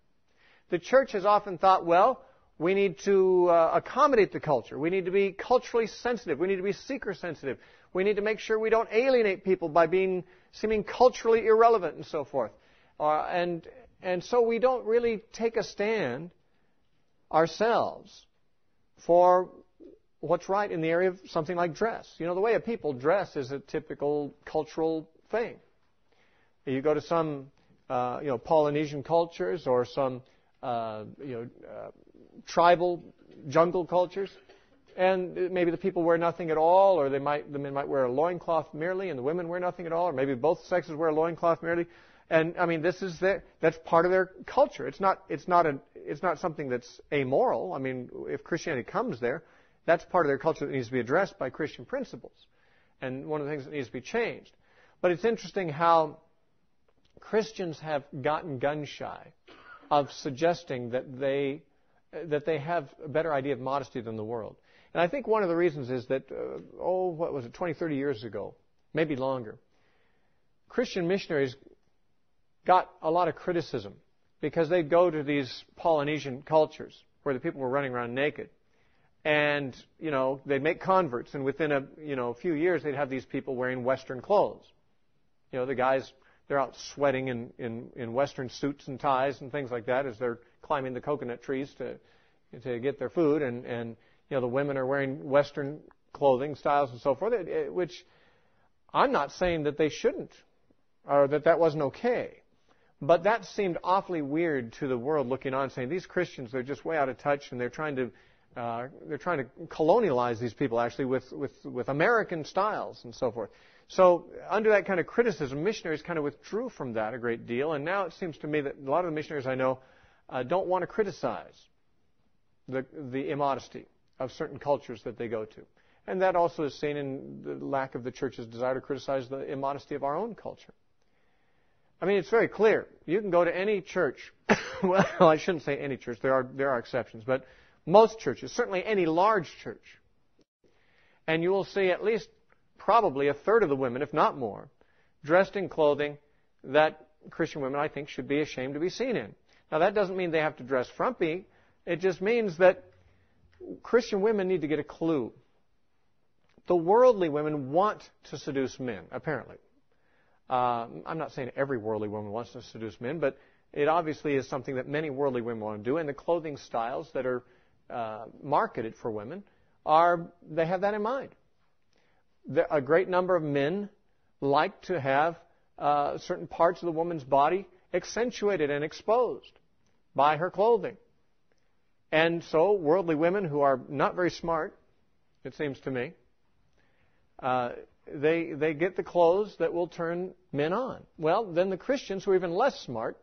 The church has often thought, well, we need to uh, accommodate the culture. We need to be culturally sensitive. We need to be seeker sensitive. We need to make sure we don't alienate people by being seeming culturally irrelevant and so forth. Uh, and and so we don't really take a stand ourselves for what's right in the area of something like dress. You know, the way a people dress is a typical cultural thing. You go to some, uh, you know, Polynesian cultures or some, uh, you know, uh, tribal jungle cultures, and maybe the people wear nothing at all, or they might, the men might wear a loincloth merely, and the women wear nothing at all, or maybe both sexes wear a loincloth merely. And I mean, this is that's part of their culture. It's not, it's not a, it's not something that's amoral. I mean, if Christianity comes there, that's part of their culture that needs to be addressed by Christian principles, and one of the things that needs to be changed. But it's interesting how Christians have gotten gun shy of suggesting that they that they have a better idea of modesty than the world. And I think one of the reasons is that, uh, oh, what was it, 20, 30 years ago, maybe longer, Christian missionaries got a lot of criticism because they'd go to these Polynesian cultures where the people were running around naked. And, you know, they'd make converts, and within a, you know, a few years, they'd have these people wearing Western clothes. You know, the guys they're out sweating in, in, in Western suits and ties and things like that as they're climbing the coconut trees to, to get their food. And, and, you know, the women are wearing Western clothing styles and so forth, which I'm not saying that they shouldn't or that that wasn't okay. But that seemed awfully weird to the world looking on, saying these Christians they're just way out of touch and they're trying to uh, they're trying to colonialize these people actually with, with, with American styles and so forth. So, under that kind of criticism, missionaries kind of withdrew from that a great deal, and now it seems to me that a lot of the missionaries I know uh, don't want to criticize the, the immodesty of certain cultures that they go to. And that also is seen in the lack of the church's desire to criticize the immodesty of our own culture. I mean, it's very clear. You can go to any church. well, I shouldn't say any church. There are there are exceptions, but most churches, certainly any large church. And you will see at least probably a third of the women, if not more, dressed in clothing that Christian women, I think, should be ashamed to be seen in. Now, that doesn't mean they have to dress frumpy. It just means that Christian women need to get a clue. The worldly women want to seduce men, apparently. Uh, I'm not saying every worldly woman wants to seduce men, but it obviously is something that many worldly women want to do, and the clothing styles that are uh, marketed for women are they have that in mind. The, a great number of men like to have uh, certain parts of the woman's body accentuated and exposed by her clothing. And so, worldly women who are not very smart, it seems to me, uh, they, they get the clothes that will turn men on. Well, then the Christians who are even less smart,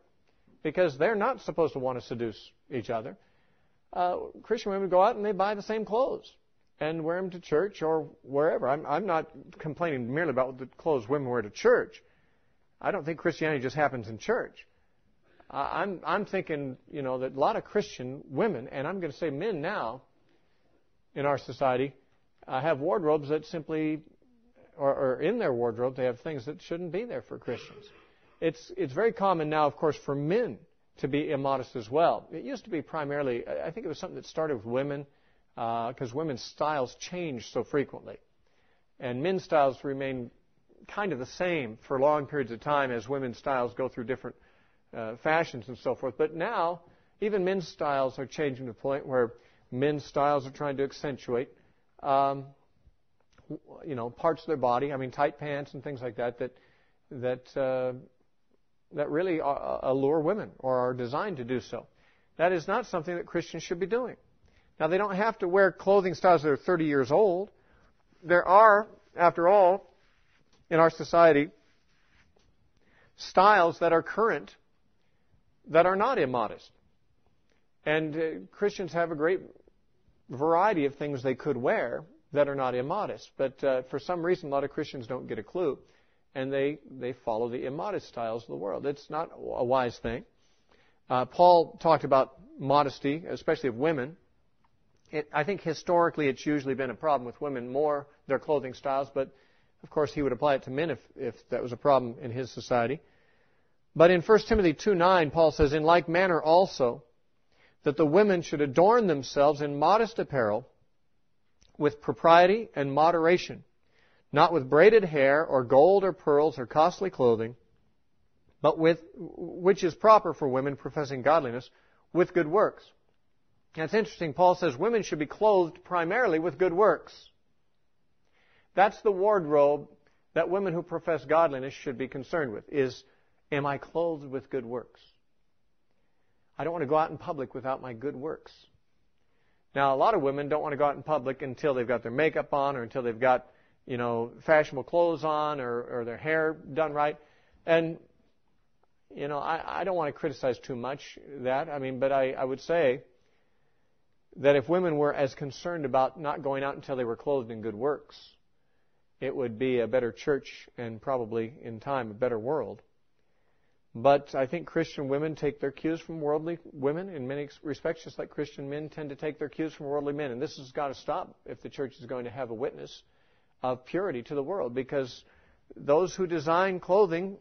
because they're not supposed to want to seduce each other, uh, Christian women go out and they buy the same clothes and wear them to church or wherever. I'm, I'm not complaining merely about the clothes women wear to church. I don't think Christianity just happens in church. Uh, I'm, I'm thinking, you know, that a lot of Christian women, and I'm going to say men now, in our society, uh, have wardrobes that simply, or, in their wardrobe, they have things that shouldn't be there for Christians. It's, it's very common now, of course, for men to be immodest as well. It used to be primarily, I think it was something that started with women, because uh, women's styles change so frequently. And men's styles remain kind of the same for long periods of time as women's styles go through different uh, fashions and so forth. But now, even men's styles are changing to the point where men's styles are trying to accentuate, um, you know, parts of their body. I mean, tight pants and things like that that that uh, that really allure women or are designed to do so. That is not something that Christians should be doing. Now, they don't have to wear clothing styles that are 30 years old. There are, after all, in our society, styles that are current that are not immodest. And uh, Christians have a great variety of things they could wear that are not immodest. But uh, for some reason, a lot of Christians don't get a clue, and they, they follow the immodest styles of the world. It's not a wise thing. Uh, Paul talked about modesty, especially of women. It, I think historically it's usually been a problem with women more, their clothing styles, but of course he would apply it to men if, if that was a problem in his society. But in 1 Timothy 2 9, Paul says, In like manner also, that the women should adorn themselves in modest apparel, with propriety and moderation, not with braided hair, or gold, or pearls, or costly clothing, but with which is proper for women professing godliness, with good works. Now it's interesting, Paul says women should be clothed primarily with good works. That's the wardrobe that women who profess godliness should be concerned with, is Am I clothed with good works? I don't want to go out in public without my good works. Now, a lot of women don't want to go out in public until they've got their makeup on or until they've got, you know, fashionable clothes on or, or their hair done right. And, you know, I, I don't want to criticize too much that. I mean, but I, I would say that if women were as concerned about not going out until they were clothed in good works, it would be a better church and probably in time a better world. But I think Christian women take their cues from worldly women in many respects, just like Christian men tend to take their cues from worldly men. And this has got to stop if the church is going to have a witness of purity to the world, because those who design clothing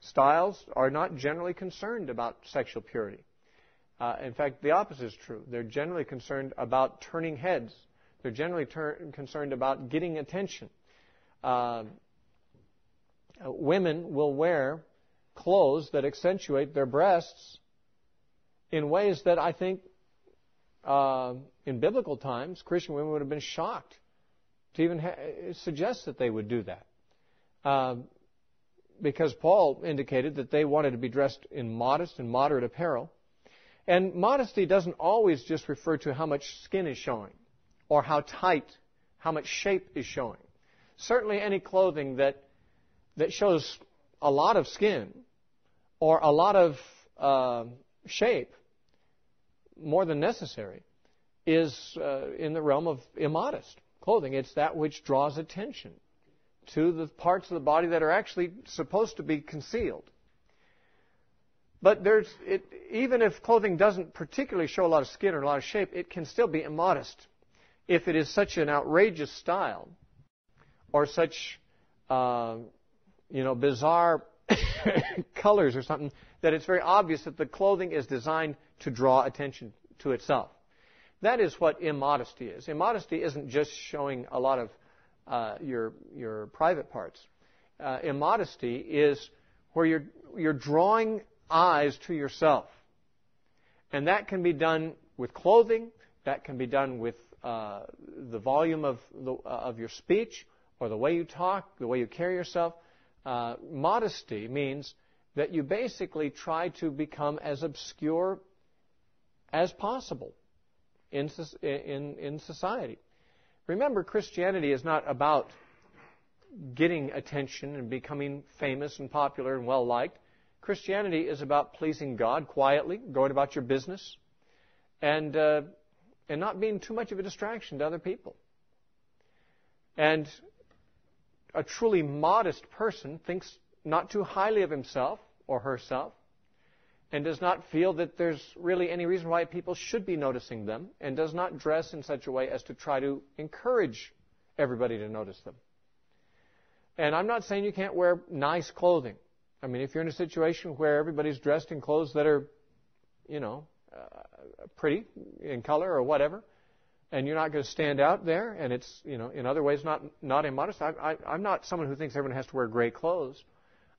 styles are not generally concerned about sexual purity. Uh, in fact, the opposite is true. They're generally concerned about turning heads. They're generally ter- concerned about getting attention. Uh, women will wear clothes that accentuate their breasts in ways that I think uh, in biblical times Christian women would have been shocked to even ha- suggest that they would do that. Uh, because Paul indicated that they wanted to be dressed in modest and moderate apparel. And modesty doesn't always just refer to how much skin is showing or how tight, how much shape is showing. Certainly any clothing that, that shows a lot of skin or a lot of uh, shape, more than necessary, is uh, in the realm of immodest clothing. It's that which draws attention to the parts of the body that are actually supposed to be concealed. But there's, it, even if clothing doesn't particularly show a lot of skin or a lot of shape, it can still be immodest if it is such an outrageous style or such, uh, you know, bizarre colors or something that it's very obvious that the clothing is designed to draw attention to itself. That is what immodesty is. Immodesty isn't just showing a lot of uh, your your private parts. Uh, immodesty is where you're you're drawing eyes to yourself, and that can be done with clothing. That can be done with uh, the volume of the, of your speech or the way you talk, the way you carry yourself. Uh, modesty means that you basically try to become as obscure as possible in, in, in society. Remember, Christianity is not about getting attention and becoming famous and popular and well liked. Christianity is about pleasing God quietly, going about your business, and, uh, and not being too much of a distraction to other people. And a truly modest person thinks not too highly of himself or herself and does not feel that there's really any reason why people should be noticing them and does not dress in such a way as to try to encourage everybody to notice them. And I'm not saying you can't wear nice clothing. I mean, if you're in a situation where everybody's dressed in clothes that are, you know, uh, pretty in color or whatever, and you're not going to stand out there, and it's, you know, in other ways not not immodest. I, I, I'm not someone who thinks everyone has to wear gray clothes.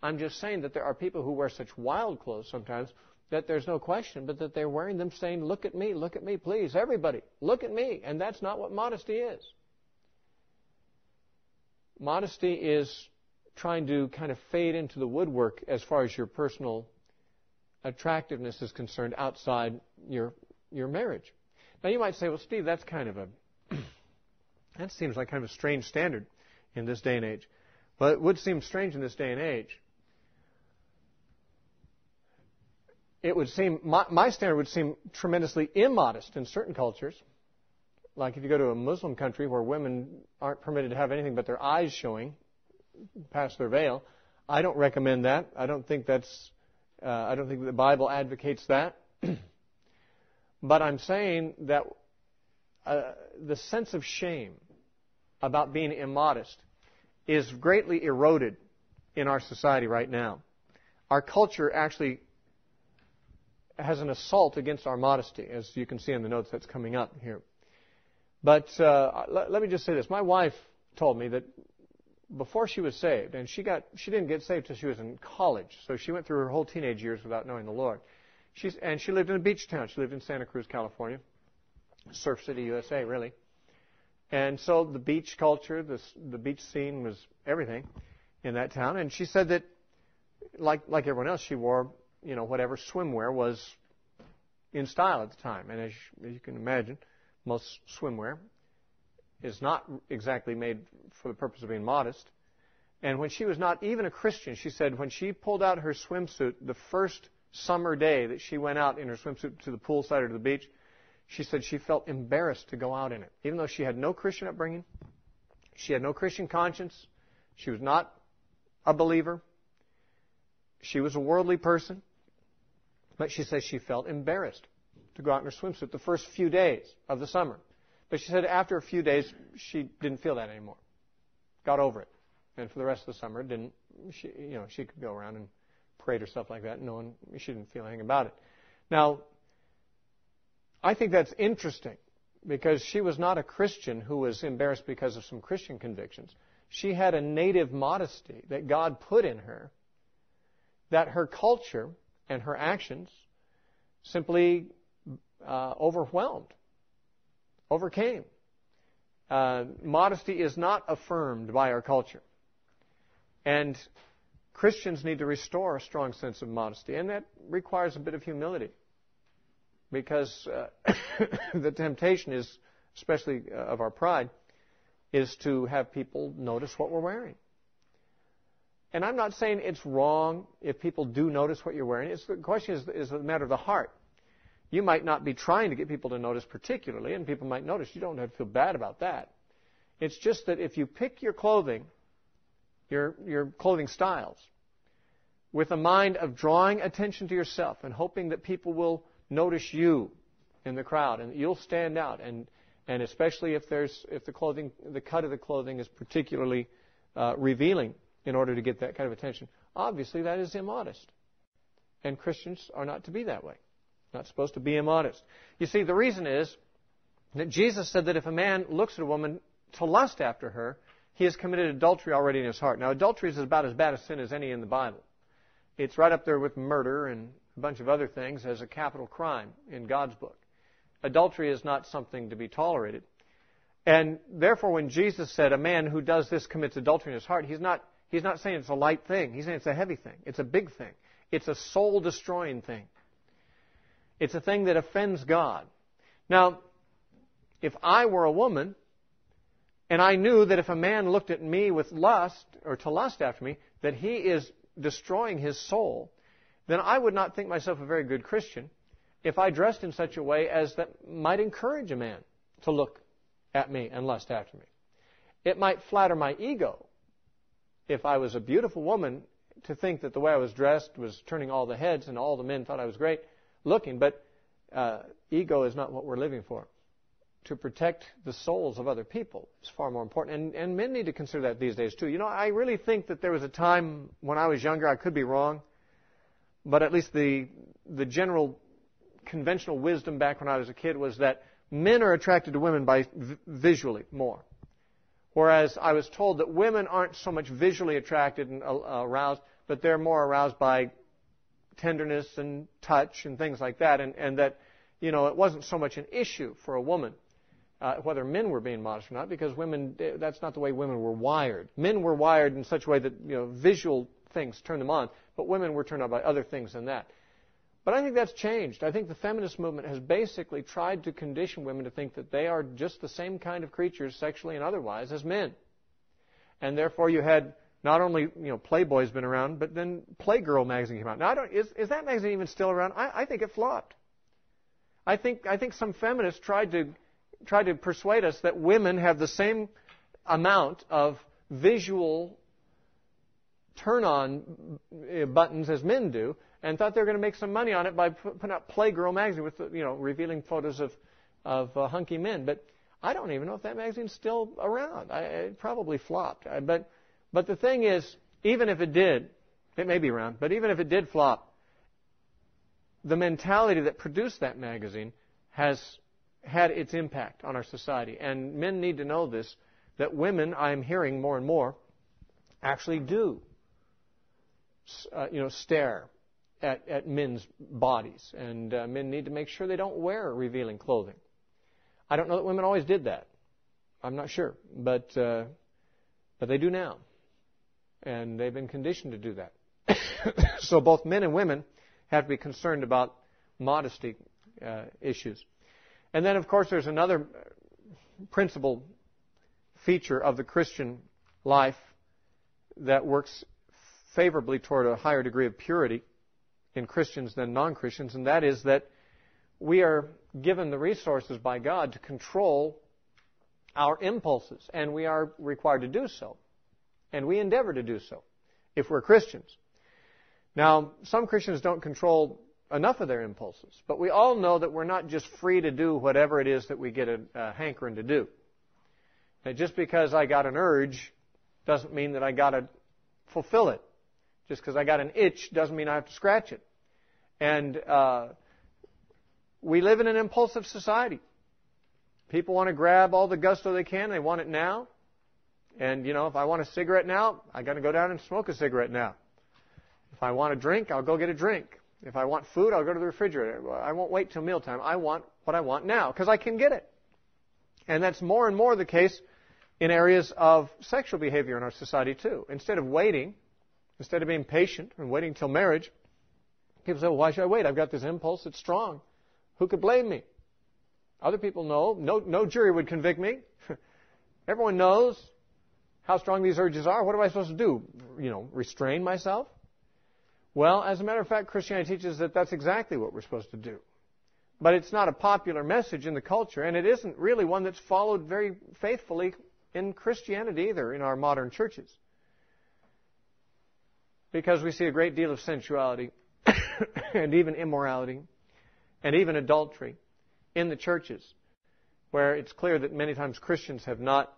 I'm just saying that there are people who wear such wild clothes sometimes that there's no question, but that they're wearing them saying, Look at me, look at me, please, everybody, look at me. And that's not what modesty is. Modesty is trying to kind of fade into the woodwork as far as your personal attractiveness is concerned outside your, your marriage. Now you might say, well, Steve, that's kind of a, that seems like kind of a strange standard in this day and age. Well, it would seem strange in this day and age it would seem, my, my, standard would seem tremendously immodest in certain cultures. Like if you go to a Muslim country where women aren't permitted to have anything but their eyes showing past their veil, I don't recommend that. I don't think that's, uh, I don't think the Bible advocates that. but I'm saying that uh, the sense of shame about being immodest is greatly eroded in our society right now. Our culture actually has an assault against our modesty, as you can see in the notes that's coming up here. But uh, let, let me just say this: my wife told me that before she was saved, and she got she didn't get saved until she was in college, so she went through her whole teenage years without knowing the Lord. She's and she lived in a beach town. She lived in Santa Cruz, California, Surf City, USA, really. And so the beach culture, the the beach scene was everything in that town. And she said that, like like everyone else, she wore you know, whatever swimwear was in style at the time. And as you can imagine, most swimwear is not exactly made for the purpose of being modest. And when she was not even a Christian, she said when she pulled out her swimsuit the first summer day that she went out in her swimsuit to the poolside or to the beach, she said she felt embarrassed to go out in it. Even though she had no Christian upbringing, she had no Christian conscience, she was not a believer, she was a worldly person. But she says she felt embarrassed to go out in her swimsuit the first few days of the summer. But she said after a few days, she didn't feel that anymore. Got over it. And for the rest of the summer, didn't she, you know, she could go around and parade or stuff like that. No one, she didn't feel anything about it. Now, I think that's interesting because she was not a Christian who was embarrassed because of some Christian convictions. She had a native modesty that God put in her that her culture and her actions simply uh, overwhelmed, overcame. Uh, modesty is not affirmed by our culture. And Christians need to restore a strong sense of modesty, and that requires a bit of humility. Because uh, the temptation is, especially uh, of our pride, is to have people notice what we're wearing. And I'm not saying it's wrong if people do notice what you're wearing. It's, the question is, is a matter of the heart. You might not be trying to get people to notice particularly, and people might notice. You don't have to feel bad about that. It's just that if you pick your clothing, your, your clothing styles, with a mind of drawing attention to yourself and hoping that people will notice you in the crowd and you'll stand out. And and especially if there's if the clothing the cut of the clothing is particularly uh, revealing in order to get that kind of attention obviously that is immodest. And Christians are not to be that way. Not supposed to be immodest. You see the reason is that Jesus said that if a man looks at a woman to lust after her he has committed adultery already in his heart now adultery is about as bad a sin as any in the Bible it's right up there with murder and a bunch of other things as a capital crime in God's book Adultery is not something to be tolerated. And therefore, when Jesus said a man who does this commits adultery in his heart, he's not, he's not saying it's a light thing. He's saying it's a heavy thing. It's a big thing. It's a soul destroying thing. It's a thing that offends God. Now, if I were a woman, and I knew that if a man looked at me with lust, or to lust after me, that he is destroying his soul, then I would not think myself a very good Christian if I dressed in such a way as that might encourage a man to look at me and lust after me. It might flatter my ego if I was a beautiful woman to think that the way I was dressed was turning all the heads and all the men thought I was great looking, but uh, ego is not what we're living for. To protect the souls of other people is far more important. And, and men need to consider that these days too. You know, I really think that there was a time when I was younger, I could be wrong, but at least the, the general conventional wisdom back when I was a kid was that men are attracted to women by v- visually more. Whereas I was told that women aren't so much visually attracted and uh, aroused, but they're more aroused by tenderness and touch and things like that, and, and that you know it wasn't so much an issue for a woman uh, whether men were being modest or not, because women that's not the way women were wired. Men were wired in such a way that you know visual things turned them on, but women were turned on by other things than that. But I think that's changed. I think the feminist movement has basically tried to condition women to think that they are just the same kind of creatures, sexually and otherwise, as men. And therefore, you had not only you know Playboy's been around, but then Playgirl magazine came out. Now, I don't, is, is that magazine even still around? I, I think it flopped. I think I think some feminists tried to tried to persuade us that women have the same amount of visual turn on uh, buttons as men do, and thought they were going to make some money on it by putting out Playgirl magazine with you know revealing photos of of uh, hunky men. But I don't even know if that magazine's still around. I, it probably flopped. I, but but the thing is, even if it did, it may be around. But even if it did flop, the mentality that produced that magazine has had its impact on our society, and men need to know this. That women, I am hearing more and more, actually do, uh, you know, stare at, at men's bodies, and uh, men need to make sure they don't wear revealing clothing. I don't know that women always did that. I'm not sure, but uh, but they do now, and they've been conditioned to do that. so both men and women have to be concerned about modesty uh, issues. And then, of course, there's another principal feature of the Christian life that works favorably toward a higher degree of purity, in Christians than non Christians, and that is that we are given the resources by God to control our impulses, and we are required to do so. And we endeavor to do so if we're Christians. Now, some Christians don't control enough of their impulses, but we all know that we're not just free to do whatever it is that we get a, a hankering to do. Now, just because I got an urge doesn't mean that I got to fulfill it. Just because I got an itch doesn't mean I have to scratch it. And uh, we live in an impulsive society. People want to grab all the gusto they can. They want it now. And, you know, if I want a cigarette now, I got to go down and smoke a cigarette now. If I want a drink, I'll go get a drink. If I want food, I'll go to the refrigerator. I won't wait till mealtime. I want what I want now because I can get it. And that's more and more the case in areas of sexual behavior in our society too. Instead of waiting Instead of being patient and waiting till marriage, people say, well, why should I wait? I've got this impulse. It's strong. Who could blame me? Other people know. No, no jury would convict me. Everyone knows how strong these urges are. What am I supposed to do? You know, restrain myself? Well, as a matter of fact, Christianity teaches that that's exactly what we're supposed to do. But it's not a popular message in the culture, and it isn't really one that's followed very faithfully in Christianity either in our modern churches. because we see a great deal of sensuality and even immorality and even adultery in the churches, where it's clear that many times Christians have not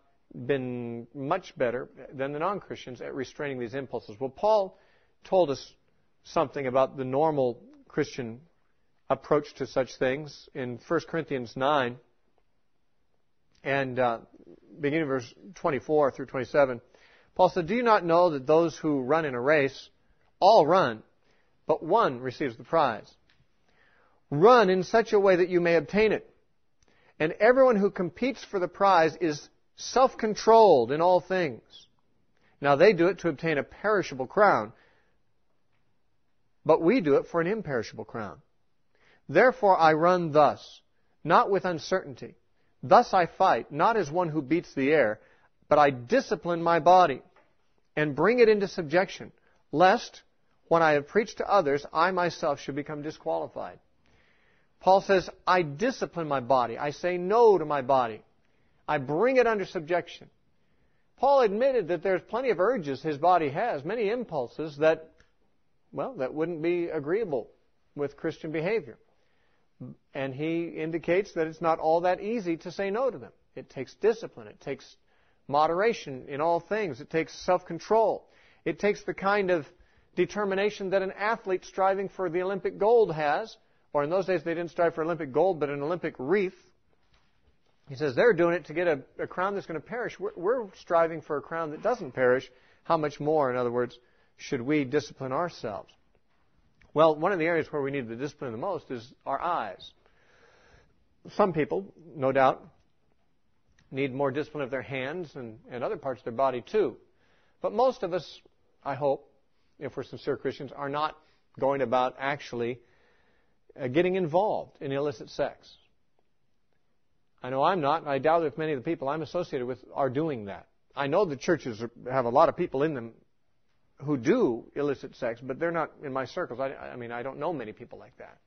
been much better than the non Christians at restraining these impulses. Well, Paul told us something about the normal Christian approach to such things in 1 Corinthians 9 and uh, beginning verse 24 through 27. Paul said, Do you not know that those who run in a race all run, but one receives the prize? Run in such a way that you may obtain it. And everyone who competes for the prize is self controlled in all things. Now they do it to obtain a perishable crown, but we do it for an imperishable crown. Therefore I run thus, not with uncertainty. Thus I fight, not as one who beats the air, but I discipline my body and bring it into subjection, lest when I have preached to others, I myself should become disqualified. Paul says, I discipline my body. I say no to my body. I bring it under subjection. Paul admitted that there's plenty of urges his body has, many impulses that, well, that wouldn't be agreeable with Christian behavior. And he indicates that it's not all that easy to say no to them. It takes discipline. It takes moderation in all things. It takes self-control. It takes the kind of determination that an athlete striving for the Olympic gold has, or in those days they didn't strive for Olympic gold, but an Olympic wreath. He says they're doing it to get a, a crown that's going to perish. We're, we're striving for a crown that doesn't perish. How much more, in other words, should we discipline ourselves? Well, one of the areas where we need the discipline the most is our eyes. Some people, no doubt, need more discipline of their hands and, and other parts of their body too. But most of us, I hope, if we're sincere Christians, are not going about actually uh, getting involved in illicit sex. I know I'm not, and I doubt if many of the people I'm associated with are doing that. I know the churches have a lot of people in them who do illicit sex, but they're not in my circles. I, I mean, I don't know many people like that.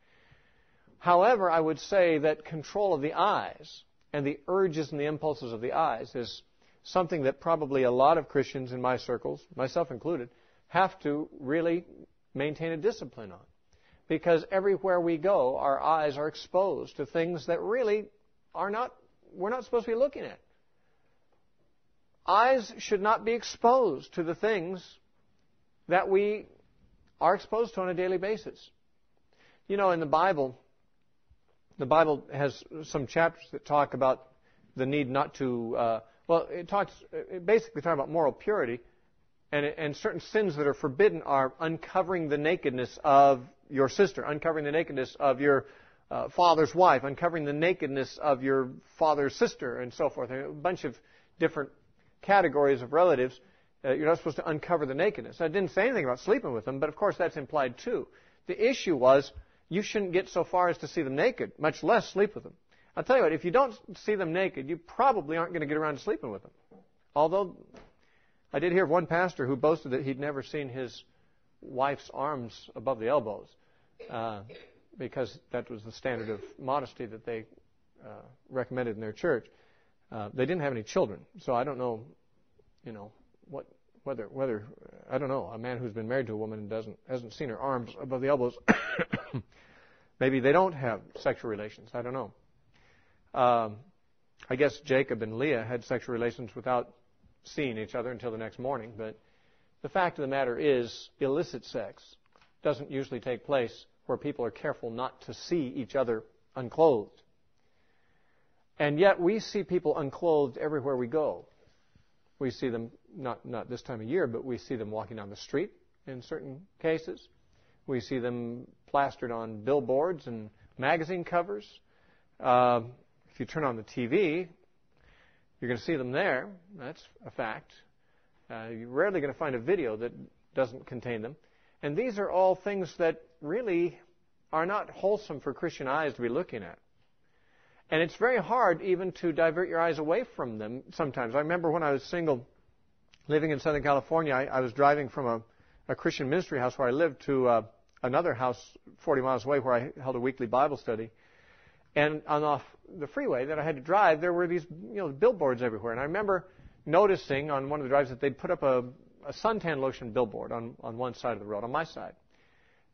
However, I would say that control of the eyes and the urges and the impulses of the eyes is something that probably a lot of Christians in my circles, myself included, have to really maintain a discipline on. Because everywhere we go, our eyes are exposed to things that really are not, we're not supposed to be looking at. Eyes should not be exposed to the things that we are exposed to on a daily basis. You know, in the Bible, the Bible has some chapters that talk about the need not to, uh, well, it talks, it basically talks about moral purity, and, and certain sins that are forbidden are uncovering the nakedness of your sister, uncovering the nakedness of your uh, father's wife, uncovering the nakedness of your father's sister, and so forth. And A bunch of different categories of relatives. Uh, you're not supposed to uncover the nakedness. I didn't say anything about sleeping with them, but of course that's implied too. The issue was you shouldn't get so far as to see them naked, much less sleep with them. I'll tell you what, if you don't see them naked, you probably aren't going to get around to sleeping with them. Although, I did hear of one pastor who boasted that he'd never seen his wife's arms above the elbows, uh, because that was the standard of modesty that they uh, recommended in their church. Uh, they didn't have any children, so I don't know, you know, what whether whether I don't know a man who's been married to a woman and doesn't hasn't seen her arms above the elbows. maybe they don't have sexual relations. I don't know. Um, I guess Jacob and Leah had sexual relations without seeing each other until the next morning. But the fact of the matter is, illicit sex doesn't usually take place where people are careful not to see each other unclothed. And yet we see people unclothed everywhere we go. We see them not, not this time of year, but we see them walking down the street in certain cases. We see them plastered on billboards and magazine covers. Uh, if you turn on the TV, you're going to see them there. That's a fact. Uh, you're rarely going to find a video that doesn't contain them. And these are all things that really are not wholesome for Christian eyes to be looking at. And it's very hard even to divert your eyes away from them sometimes. I remember when I was single, living in Southern California, I, I was driving from a, a, Christian ministry house where I lived to uh, another house 40 miles away where I held a weekly Bible study. And on off the freeway that I had to drive, there were these you know billboards everywhere. And I remember noticing on one of the drives that they'd put up a, a suntan lotion billboard on on one side of the road, on my side,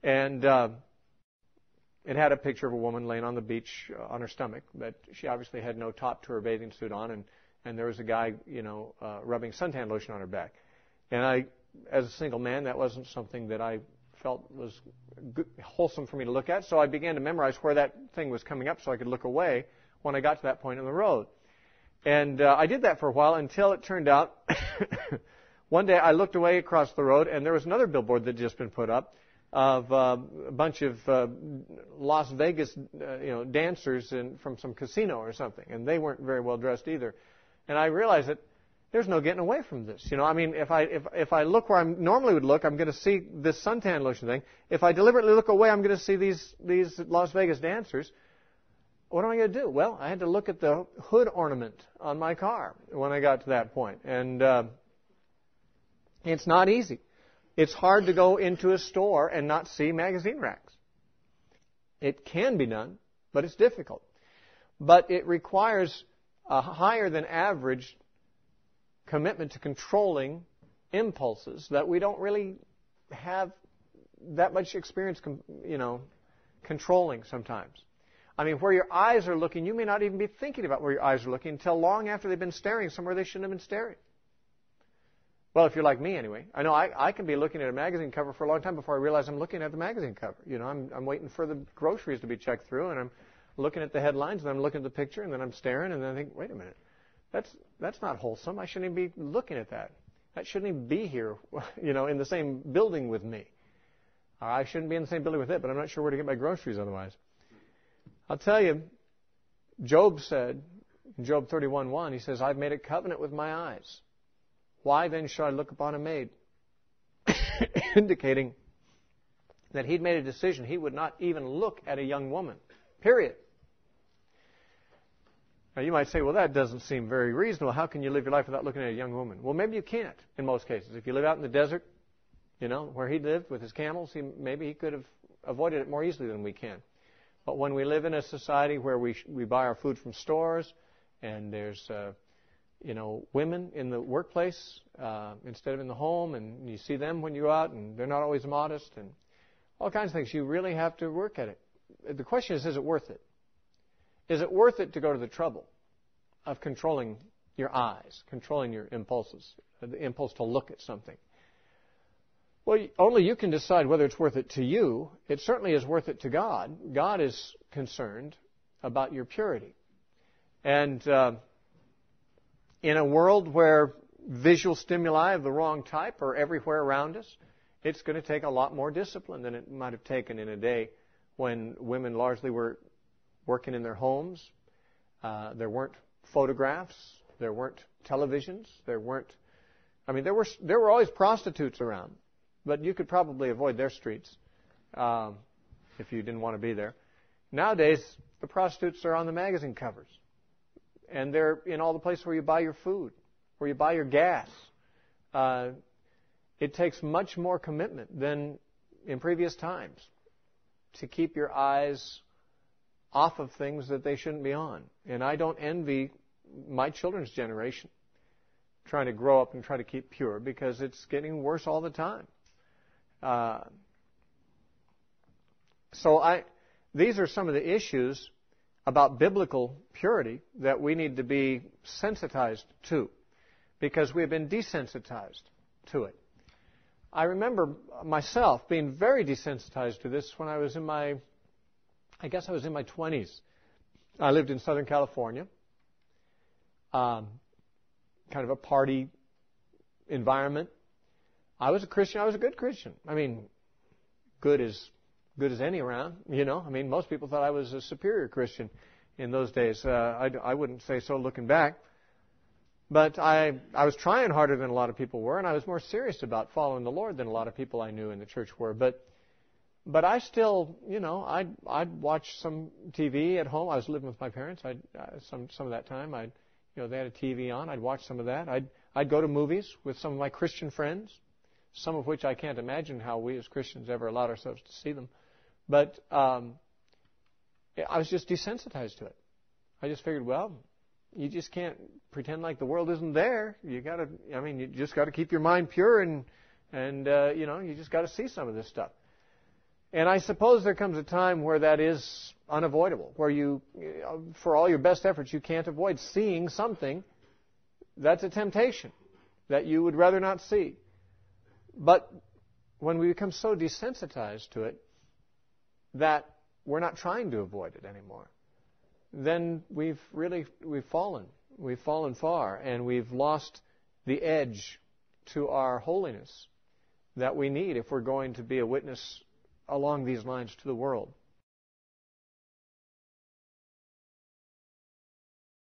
and uh, it had a picture of a woman laying on the beach uh, on her stomach, but she obviously had no top to her bathing suit on, and and there was a guy, you know, uh, rubbing suntan lotion on her back, and I, as a single man, that wasn't something that I felt was good, wholesome for me to look at, so I began to memorize where that thing was coming up so I could look away when I got to that point in the road. And uh, I did that for a while until it turned out one day I looked away across the road and there was another billboard that had just been put up of uh, a bunch of uh, Las Vegas, uh, you know, dancers in, from some casino or something, and they weren't very well dressed either. And I realized that there's no getting away from this. You know, I mean, if I if if I look where I normally would look, I'm going to see this suntan lotion thing. If I deliberately look away, I'm going to see these these Las Vegas dancers. What am I going to do? Well, I had to look at the hood ornament on my car when I got to that point, and uh, it's not easy. It's hard to go into a store and not see magazine racks. It can be done, but it's difficult. But it requires a higher than average commitment to controlling impulses that we don't really have that much experience, you know, controlling sometimes. I mean, where your eyes are looking, you may not even be thinking about where your eyes are looking until long after they've been staring somewhere they shouldn't have been staring. Well, if you're like me, anyway. I know I, I can be looking at a magazine cover for a long time before I realize I'm looking at the magazine cover. You know, I'm, I'm waiting for the groceries to be checked through, and I'm looking at the headlines, and I'm looking at the picture, and then I'm staring, and then I think, wait a minute, that's that's not wholesome. I shouldn't even be looking at that. That shouldn't even be here, you know, in the same building with me. I shouldn't be in the same building with it, but I'm not sure where to get my groceries otherwise. I'll tell you, Job said in Job 31:1, he says, "I've made a covenant with my eyes." Why then should I look upon a maid? Indicating that he'd made a decision he would not even look at a young woman. Period. Now you might say, well, that doesn't seem very reasonable. How can you live your life without looking at a young woman? Well, maybe you can't in most cases. If you live out in the desert, you know, where he lived with his camels, he, maybe he could have avoided it more easily than we can. But when we live in a society where we, we buy our food from stores and there's uh, you know, women in the workplace uh, instead of in the home, and you see them when you go out, and they're not always modest, and all kinds of things. You really have to work at it. The question is, is it worth it? Is it worth it to go to the trouble of controlling your eyes, controlling your impulses, the impulse to look at something? Well, only you can decide whether it's worth it to you. It certainly is worth it to God. God is concerned about your purity. And uh, in a world where visual stimuli of the wrong type are everywhere around us, it's going to take a lot more discipline than it might have taken in a day when women largely were working in their homes. Uh, there weren't photographs. There weren't televisions. There weren't. I mean, there were there were always prostitutes around, but you could probably avoid their streets um, if you didn't want to be there. Nowadays, the prostitutes are on the magazine covers and they're in all the places where you buy your food, where you buy your gas. Uh, it takes much more commitment than in previous times to keep your eyes off of things that they shouldn't be on. And I don't envy my children's generation trying to grow up and try to keep pure because it's getting worse all the time. Uh, so I, these are some of the issues about biblical purity that we need to be sensitized to because we have been desensitized to it. I remember myself being very desensitized to this when I was in my, I guess I was in my 20s. I lived in Southern California, um, kind of a party environment. I was a Christian. I was a good Christian. I mean, good is good as any around. You know, I mean, most people thought I was a superior Christian in those days. Uh, I, I wouldn't say so looking back. But I, I was trying harder than a lot of people were, and I was more serious about following the Lord than a lot of people I knew in the church were. But, but I still, you know, I'd, I'd watch some TV at home. I was living with my parents. I'd, uh, some, some of that time, I'd, you know, they had a TV on. I'd watch some of that. I'd, I'd go to movies with some of my Christian friends, some of which I can't imagine how we as Christians ever allowed ourselves to see them. But um, I was just desensitized to it. I just figured, well, you just can't pretend like the world isn't there. You got to, I mean, you just got to keep your mind pure and and uh, you know, you just got to see some of this stuff. And I suppose there comes a time where that is unavoidable, where you, for all your best efforts, you can't avoid seeing something that's a temptation that you would rather not see. But when we become so desensitized to it that we're not trying to avoid it anymore, then we've really we've fallen. We've fallen far and we've lost the edge to our holiness that we need if we're going to be a witness along these lines to the world.